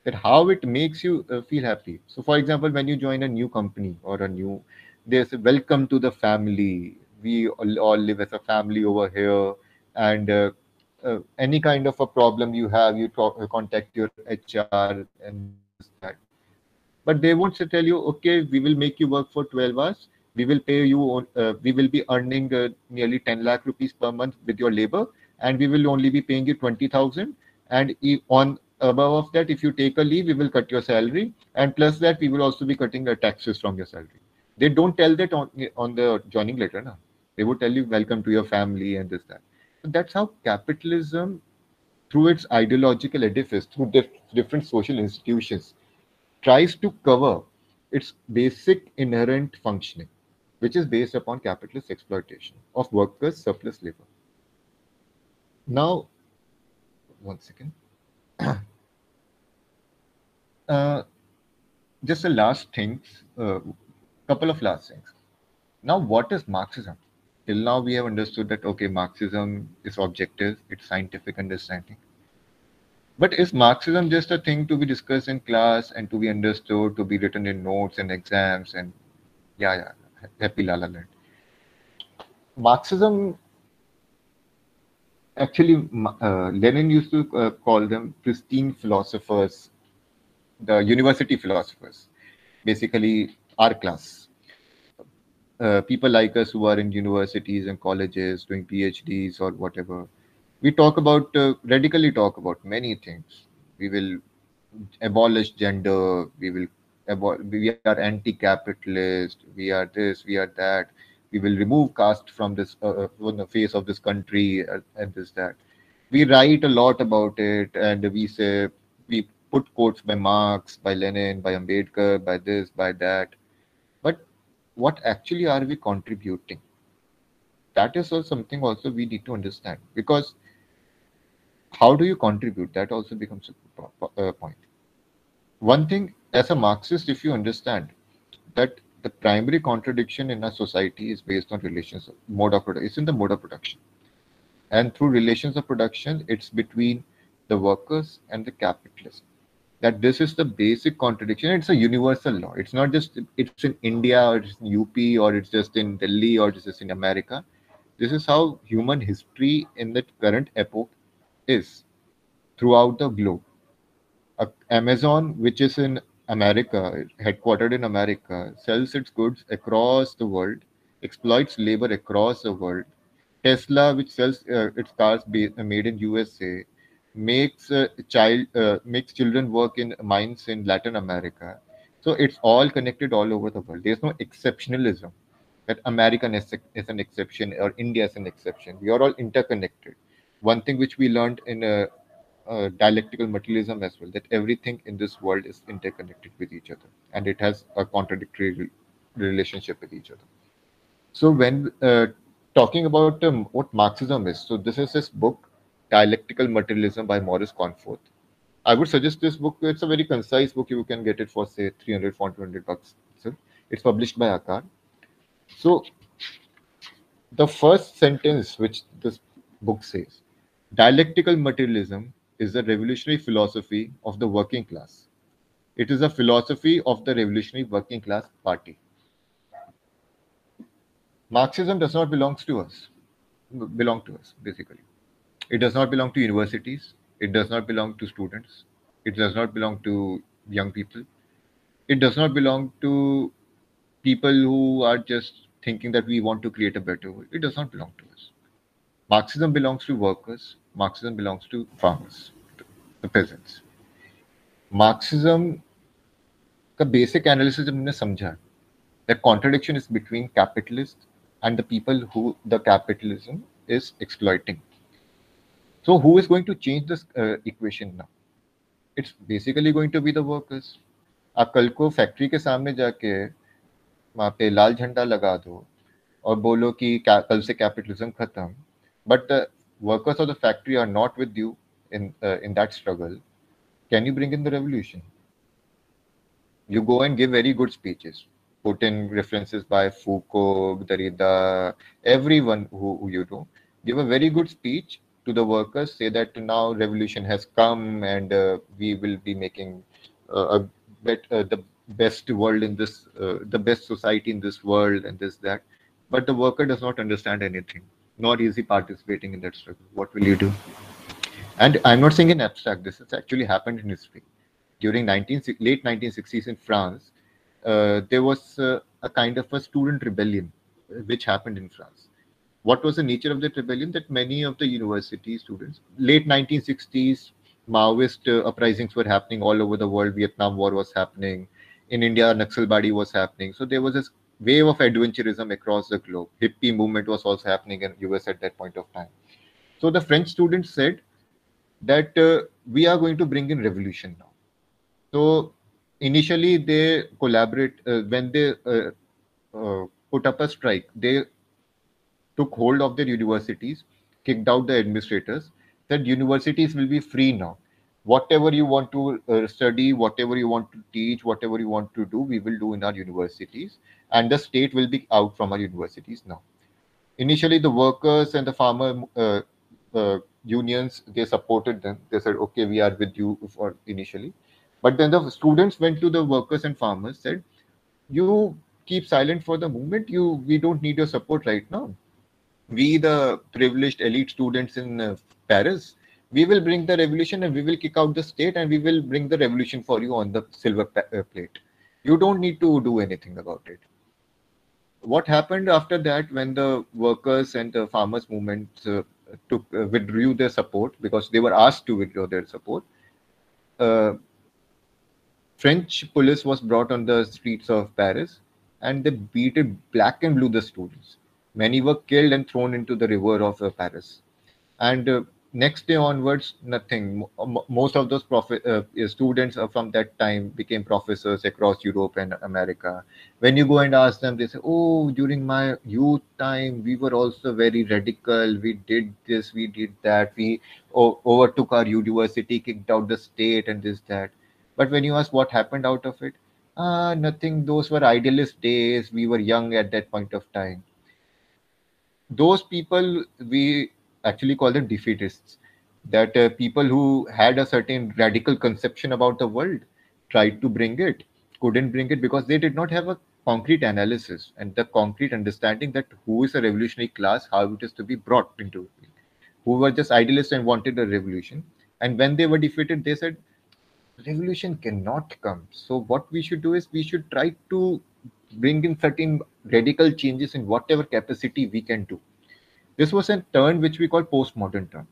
That how it makes you uh, feel happy. So, for example, when you join a new company or a new, there's a welcome to the family. We all, all live as a family over here, and uh, uh, any kind of a problem you have, you talk, contact your HR and that. But they won't tell you, okay, we will make you work for 12 hours. We will pay you uh, we will be earning uh, nearly 10 lakh rupees per month with your labor and we will only be paying you 20000 and on above of that if you take a leave we will cut your salary. And plus that we will also be cutting the taxes from your salary. They don't tell that on, on the joining letter no? they would tell you welcome to your family and this that. That's how capitalism through its ideological edifice through dif different social institutions tries to cover its basic inherent functioning which is based upon capitalist exploitation of workers' surplus labor. Now, one second. uh, just the last things, uh, couple of last things. Now, what is Marxism? Till now, we have understood that okay, Marxism is objective, it's scientific understanding. But is Marxism just a thing to be discussed in class and to be understood, to be written in notes and exams and yeah, yeah, happy La La Land. Marxism, actually, uh, Lenin used to uh, call them pristine philosophers, the university philosophers. basically our class. Uh, people like us who are in universities and colleges doing PhDs or whatever. We talk about, uh, radically talk about many things. We will abolish gender. We will, abol- we are anti-capitalist. We are this, we are that. We will remove caste from this, uh, uh on the face of this country uh, and this, that. We write a lot about it and we say, we put quotes by Marx, by Lenin, by Ambedkar, by this, by that. But what actually are we contributing? That is also something also we need to understand because how do you contribute? That also becomes a uh, point. One thing, as a Marxist, if you understand that the primary contradiction in a society is based on relations, of, mode of production, it's in the mode of production. And through relations of production, it's between the workers and the capitalists that this is the basic contradiction. It's a universal law. It's not just it's in India or it's in UP or it's just in Delhi or it's just in America. This is how human history in the current epoch is throughout the globe. Uh, Amazon, which is in America, headquartered in America, sells its goods across the world, exploits labor across the world. Tesla, which sells uh, its cars made in USA, makes uh, child uh, makes children work in mines in Latin America. So it's all connected all over the world. There's no exceptionalism that American is, is an exception or India is an exception. We are all interconnected. One thing which we learned in a, a dialectical materialism as well that everything in this world is interconnected with each other and it has a contradictory re- relationship with each other. So when uh, talking about um, what Marxism is, so this is this book Dialectical Materialism by Maurice Cornforth. I would suggest this book. It's a very concise book. You can get it for say 300, 400 bucks. So it's published by Aakar. So the first sentence which this book says, dialectical materialism is the revolutionary philosophy of the working class. It is a philosophy of the revolutionary working class party. Marxism does not belong to us, belong to us basically. It does not belong to universities. It does not belong to students. It does not belong to young people. It does not belong to people who are just thinking that we want to create a better world. It does not belong to. Marxism belongs to workers. Marxism belongs to farmers, the peasants. Marxism का basic analysis हमने समझा the contradiction is between capitalists and the people who the capitalism is exploiting so who is going to change this uh, equation now? It's basically going to be the workers. आप कल को factory के सामने जाके वहाँ पे लाल झंडा लगा दो और बोलो कि कल से कैपिटलिज्म खत्म but the workers of the factory are not with you in uh, in that struggle can you bring in the revolution you go and give very good speeches put in references by Foucault, Derrida, everyone who, who, you know, give a very good speech to the workers, say that now revolution has come and uh, we will be making uh, a bet, uh, the best world in this, uh, the best society in this world and this, that. But the worker does not understand anything nor easy participating in that struggle what will you do and i'm not saying in abstract this has actually happened in history during 19 late 1960s in france uh, there was uh, a kind of a student rebellion which happened in france what was the nature of that rebellion? That many of the university students, late 1960s, Maoist uh, uprisings were happening all over the world. Vietnam War was happening. In India, Naxalbari was happening. So there was this wave of adventurism across the globe. Hippie movement was also happening in US at that point of time. So the French students said that uh, we are going to bring in revolution now. So initially they collaborate uh, when they uh, uh, put up a strike. They took hold of their universities, kicked out the administrators, said universities will be free now. Whatever you want to uh, study, whatever you want to teach, whatever you want to do, we will do in our universities, and the state will be out from our universities now. Initially, the workers and the farmer uh, uh, unions they supported them. They said, "Okay, we are with you for initially," but then the students went to the workers and farmers said, "You keep silent for the movement. You we don't need your support right now we the privileged elite students in uh, paris we will bring the revolution and we will kick out the state and we will bring the revolution for you on the silver uh, plate you don't need to do anything about it. What happened after that when the workers and the farmers movement uh, took uh, withdrew their support because they were asked to withdraw their support? Uh, French police was brought on the streets of Paris and they beat it black and blue the students. Many were killed and thrown into the river of uh, Paris. And uh, next day onwards, nothing. Most of those prof- uh, students from that time became professors across Europe and America. When you go and ask them, they say, "Oh, during my youth time, we were also very radical. We did this, we did that. We o- overtook our university, kicked out the state, and this that." But when you ask what happened out of it, ah, nothing. Those were idealist days. We were young at that point of time. Those people we actually call them defeatists. That uh, people who had a certain radical conception about the world tried to bring it, couldn't bring it because they did not have a concrete analysis and the concrete understanding that who is a revolutionary class, how it is to be brought into it. Who were just idealists and wanted a revolution. And when they were defeated, they said, revolution cannot come. So what we should do is we should try to bring in certain radical changes in whatever capacity we can do this was a turn which we call postmodern turn,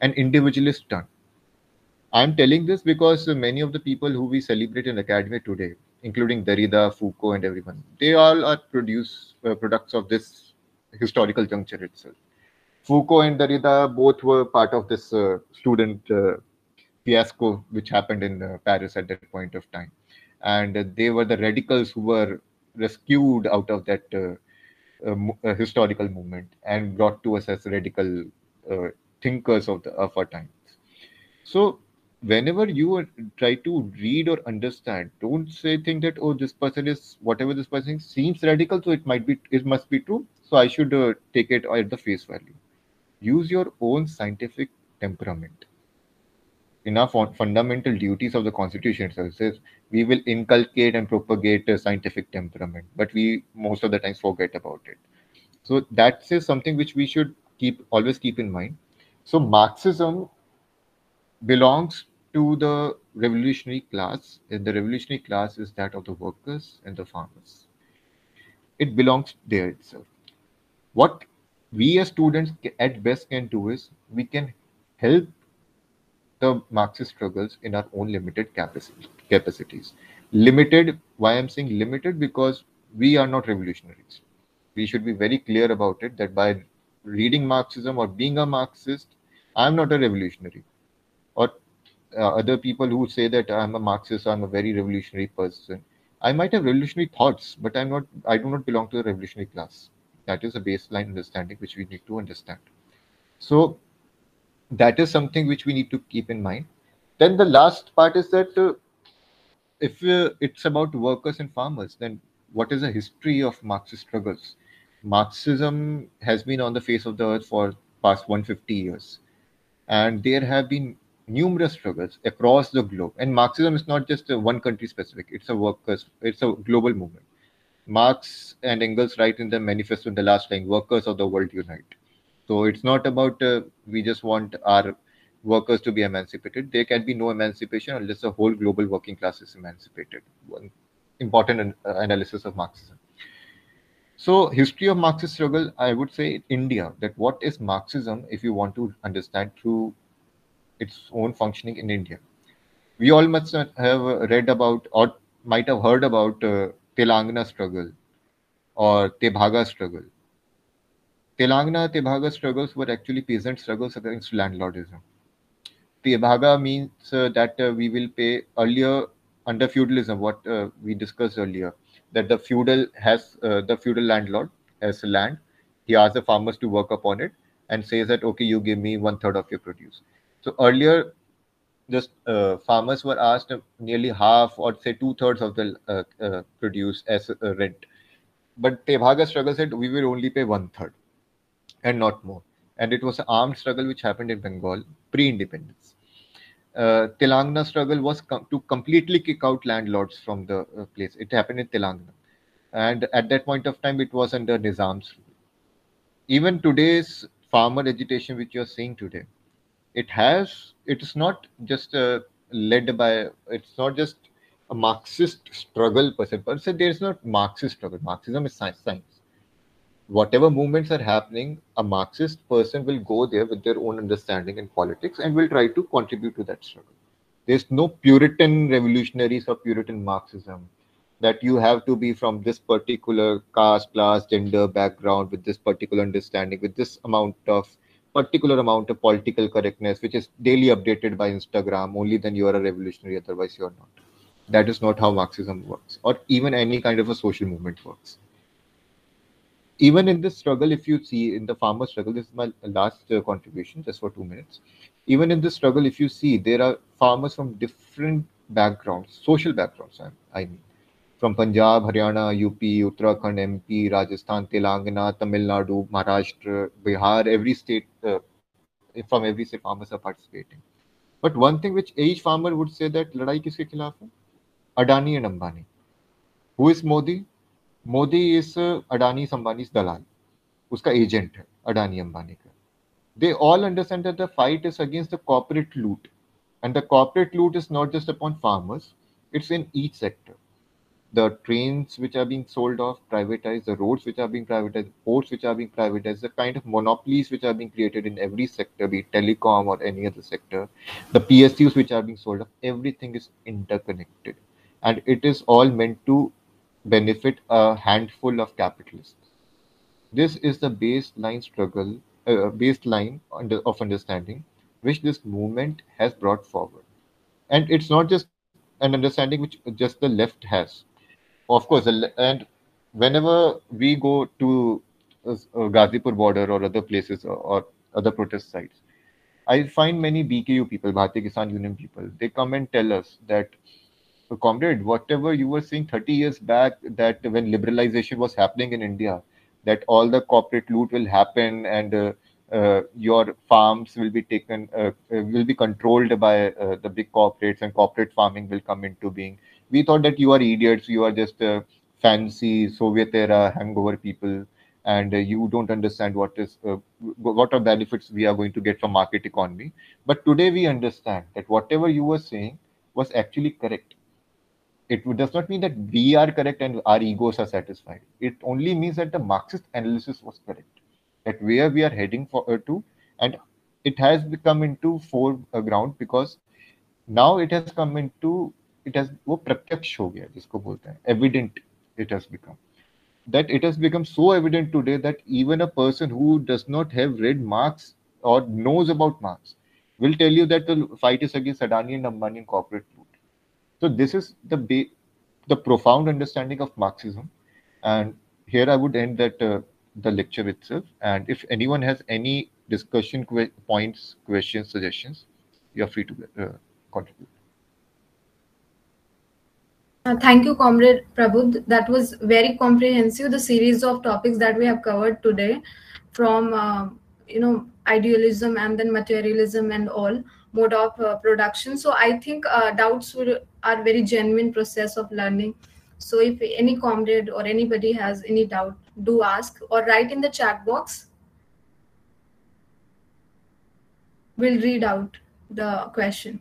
an individualist turn. I'm telling this because many of the people who we celebrate in academia today, including Derrida, Foucault, and everyone, they all are produce uh, products of this historical juncture itself. Foucault and Derrida both were part of this uh, student uh, fiasco which happened in uh, Paris at that point of time, and they were the radicals who were rescued out of that uh, a historical movement and brought to us as radical uh, thinkers of the of our times. So whenever you try to read or understand, don't say think that oh this person is whatever this person seems radical, so it might be it must be true. So I should uh, take it at the face value. Use your own scientific temperament in our fundamental duties of the constitution itself. Says we will inculcate and propagate a scientific temperament but we most of the times forget about it. So that is something which we should keep always keep in mind. So marxism belongs to the revolutionary class and the revolutionary class is that of the workers and the farmers. It belongs there itself. What we as students at best can do is we can help the Marxist struggles in our own limited capacities. Limited, why I'm saying limited? Because we are not revolutionaries. We should be very clear about it that by reading Marxism or being a Marxist, I'm not a revolutionary. Or uh, other people who say that I'm a Marxist, I'm a very revolutionary person. I might have revolutionary thoughts, but I'm not. I do not belong to the revolutionary class. That is a baseline understanding which we need to understand. So that is something which we need to keep in mind. Then the last part is that uh, if uh, it's about workers and farmers then what is the history of marxist struggles? Marxism has been on the face of the earth for past 150 years. And there have been numerous struggles across the globe. And marxism is not just one country specific. It's a workers it's a global movement. Marx and engels write in the manifesto in the last line workers of the world unite so it's not about uh, we just want our workers to be emancipated. There can be no emancipation unless the whole global working class is emancipated. One important an- uh, analysis of Marxism. So history of Marxist struggle, I would say India, that what is Marxism if you want to understand through its own functioning in India. We all must have read about or might have heard about uh, Telangana struggle or Tebhaga struggle Telangana Tebhaga struggles were actually peasant struggles against landlordism. Tebhaga means uh, that uh, we will pay earlier under feudalism, what uh, we discussed earlier, that the feudal has uh, the feudal landlord has land. He asks the farmers to work upon it and says that okay, you give me one third of your produce. So earlier, just uh, farmers were asked nearly half or say two thirds of the uh, produce as rent. But Tebhaga struggle said we will only pay one third and not more. And it was an armed struggle which happened in Bengal pre-independence. Uh, Telangana struggle was com- to completely kick out landlords from the uh, place. It happened in Telangana, and at that point of time, it was under Nizam's rule. Even today's farmer agitation, which you are seeing today, it has. It is not just uh, led by. It's not just a Marxist struggle per se. Se, there is not Marxist struggle. Marxism is science. science. Whatever movements are happening, a Marxist person will go there with their own understanding in politics and will try to contribute to that struggle. There's no Puritan revolutionaries or Puritan Marxism that you have to be from this particular caste, class, gender background with this particular understanding, with this amount of particular amount of political correctness, which is daily updated by Instagram. Only then you are a revolutionary, otherwise you are not. That is not how Marxism works, or even any kind of a social movement works even in this struggle, if you see in the farmer struggle, this is my last uh, contribution just for two minutes. Even in this struggle, if you see, there are farmers from different backgrounds, social backgrounds, I, I mean, from Punjab, Haryana, UP, Uttarakhand, MP, Rajasthan, Telangana, Tamil Nadu, Maharashtra, Bihar, every state, uh, from every state, farmers are participating. But one thing which each farmer would say that ladai kiske khilaaf hai? Adani and Ambani. Who is Modi? Modi is Adani Ambani's dalal. Uska agent hai, Adani Ambani. They all understand that the fight is against the corporate loot. And the corporate loot is not just upon farmers, it's in each sector. The trains which are being sold off, privatized, the roads which are being privatized, ports which are being privatized, the kind of monopolies which are being created in every sector, be it telecom or any other sector, the PSUs which are being sold off, everything is interconnected. And it is all meant to benefit a handful of capitalists. This is the baseline struggle, uh, baseline of understanding which this movement has brought forward. And it's not just an understanding which just the left has of course, and whenever we go to uh, Ghazipur border or other places or, or other protest sites, I find many BKU people, Bharatiya Kisan Union people, they come and tell us that, comrade, whatever you were saying 30 years back, that when liberalization was happening in India, that all the corporate loot will happen and uh, uh, your farms will be taken, uh, uh will be controlled by uh, the big corporates and corporate farming will come into being. We thought that you are idiots you are just uh, fancy soviet era hangover people and you don't understand what is what are benefits we are going to get from market economy. But today we understand that whatever you were saying was actually correct it does not mean that we are correct and our egos are satisfied it only means that the marxist analysis was correct that where we are heading for uh, to and it has become into foreground because now it has come into it has वो प्रत्यक्ष हो गया जिसको बोलते हैं evident it has become that it has become so evident today that even a person who does not have read Marx or knows about Marx will tell you that the fight is against Adani and Ambani and corporate loot. so this is the ba- the profound understanding of Marxism, and here I would end that uh, the lecture itself. And if anyone has any discussion que- points, questions, suggestions, you are free to uh, contribute. Uh, thank you, Comrade Prabudh. That was very comprehensive. The series of topics that we have covered today, from uh, you know idealism and then materialism and all mode of uh, production. So I think uh, doubts will, are very genuine process of learning. So if any comrade or anybody has any doubt, do ask or write in the chat box. We'll read out the question.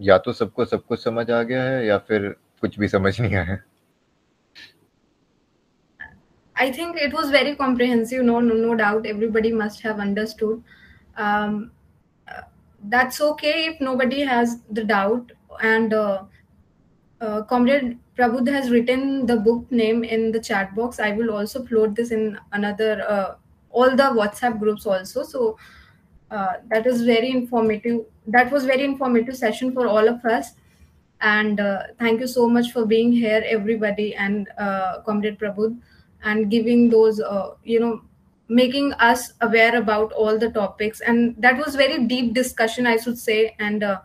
या तो सबको सब कुछ समझ आ गया है या फिर कुछ भी समझ नहीं आया I think it was very comprehensive. No, no, no doubt. Everybody must have understood. Um, that's okay if nobody has the doubt. And uh, uh, Comrade Prabudh has written the book name in the chat box. I will also upload this in another uh, all the WhatsApp groups also. So uh, that is very informative that was very informative session for all of us. And uh, thank you so much for being here everybody and uh, comrade Prabhu, and giving those uh, you know making us aware about all the topics. And that was very deep discussion i should say and uh,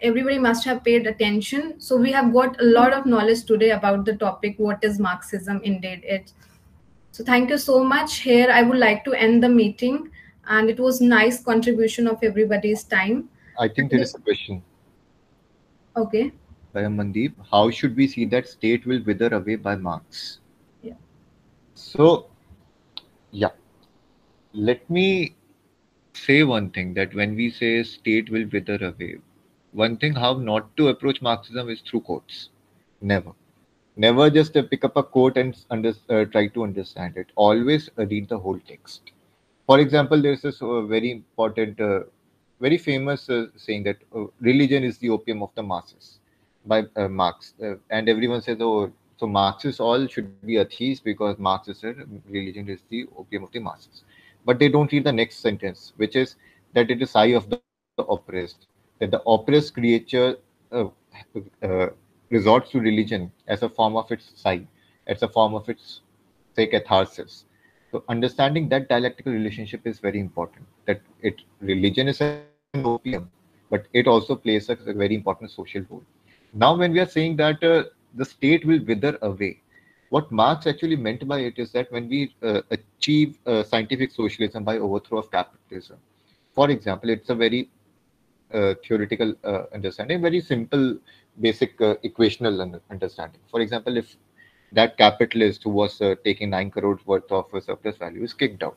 everybody must have paid attention. So we have got a lot of knowledge today about the topic what is marxism indeed? It so thank you so much. Here i would like to end the meeting and it was nice contribution of everybody's time I think there is a question okay by Mandeep. How should we see that state will wither away by Marx? Yeah. So, yeah. Let me say one thing that when we say state will wither away, one thing how not to approach Marxism is through quotes. Never. Never just pick up a quote and under, uh, try to understand it. Always read the whole text. For example, there's this uh, very important, uh, very famous uh, saying that religion is the opium of the masses by Marx. And everyone says, oh, so Marxists all should be atheists because Marx said religion is the opium of the masses. But they don't read the next sentence, which is that it is I of the oppressed, that the oppressed creature uh, uh, resorts to religion as a form of its sigh, as a form of its, say, catharsis. So understanding that dialectical relationship is very important. That it religion is an opium, but it also plays a, a very important social role. Now, when we are saying that uh, the state will wither away, what Marx actually meant by it is that when we uh, achieve uh, scientific socialism by overthrow of capitalism, for example, it's a very uh, theoretical uh, understanding, very simple, basic uh, equational understanding. For example, if that capitalist who was uh, taking 9 crores worth of uh, surplus value is kicked out,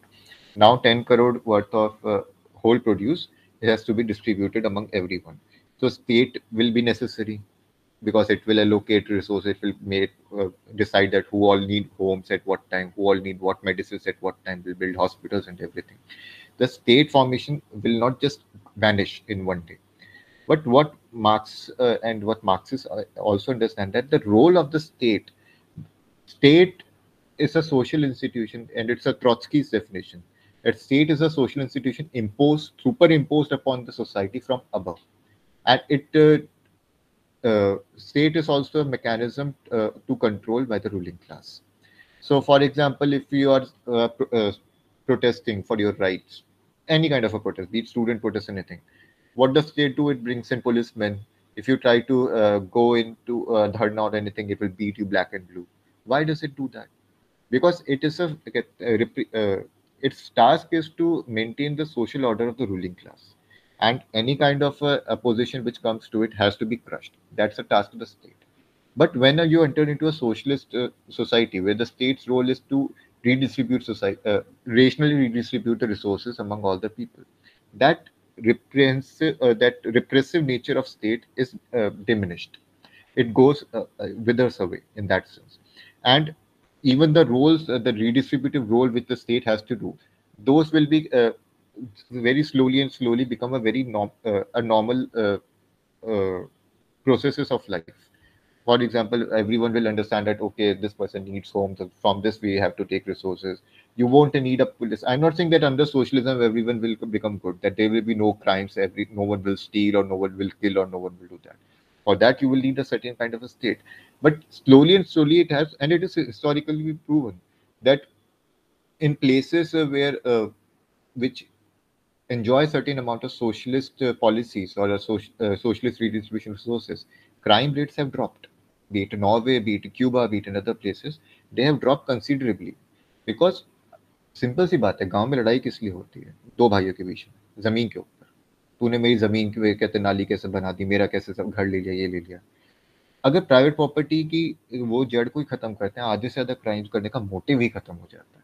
now 10 crore worth of uh, whole produce has to be distributed among everyone. So state will be necessary because it will allocate resources it will make uh, decide that who all need homes at what time who all need what medicines at what time will build hospitals and everything. The state formation will not just vanish in one day. But what marx uh, and what marxists uh, also understand that the role of the state state is a social institution and it's a trotsky's definition that state is a social institution imposed superimposed upon the society from above and it uh, uh, state is also a mechanism uh, to control by the ruling class. So, for example, if you are uh, pro- uh, protesting for your rights, any kind of a protest, be it student protest, anything, what does state do? It brings in policemen. If you try to uh, go into uh, dharna or anything, it will beat you black and blue. Why does it do that? Because it is a, uh, its task is to maintain the social order of the ruling class and any kind of uh, opposition which comes to it has to be crushed. That's a task of the state. But when you enter into a socialist uh, society where the state's role is to redistribute society, uh, rationally redistribute the resources among all the people, that repressive, uh, that repressive nature of state is uh, diminished. It goes uh, uh, withers away in that sense, and even the roles, uh, the redistributive role which the state has to do, those will be uh, very slowly and slowly become a very norm, uh, a normal uh, uh, processes of life. For example, everyone will understand that okay, this person needs homes. From this, we have to take resources. You won't need a police. I'm not saying that under socialism everyone will become good. That there will be no crimes. Every no one will steal or no one will kill or no one will do that. For that, you will need a certain kind of a state. But slowly and slowly, it has, and it is historically proven that in places uh, where uh, which enjoy certain amount of socialist uh, policies or a soci- uh, socialist redistribution of resources, crime rates have dropped. Be it Norway, be it Cuba, be it in other places, they have dropped considerably. Because simple सी बात है गाँव में लड़ाई किस लिए होती है दो भाइयों के बीच में ज़मीन के ऊपर तूने मेरी ज़मीन के कहते नाली कैसे बना दी मेरा कैसे सब घर ले लिया ये ले लिया अगर प्राइवेट प्रॉपर्टी की वो जड़ को ही खत्म करते हैं, आधे से आधा क्राइम करने का मोटिव ही खत्म हो जाता है।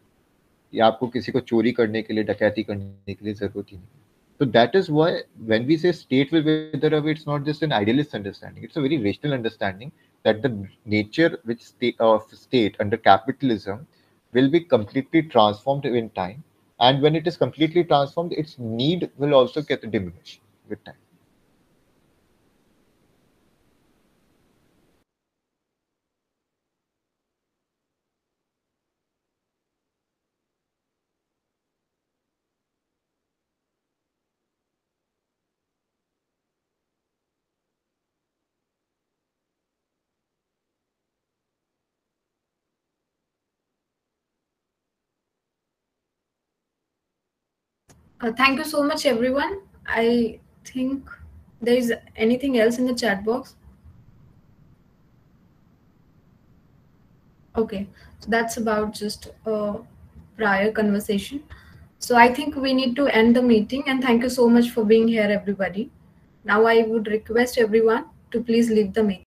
या आपको किसी को चोरी करने के लिए, डकैती करने के लिए ज़रूरत ही नहीं तो that is why when we say state will whether it's not just an idealist understanding it's a very rational understanding that the nature which of state under capitalism will be completely transform in time and when it is completely transformed its need will also get diminish with time Uh, thank you so much, everyone. I think there is anything else in the chat box. Okay, so that's about just a prior conversation. So I think we need to end the meeting and thank you so much for being here, everybody. Now I would request everyone to please leave the meeting.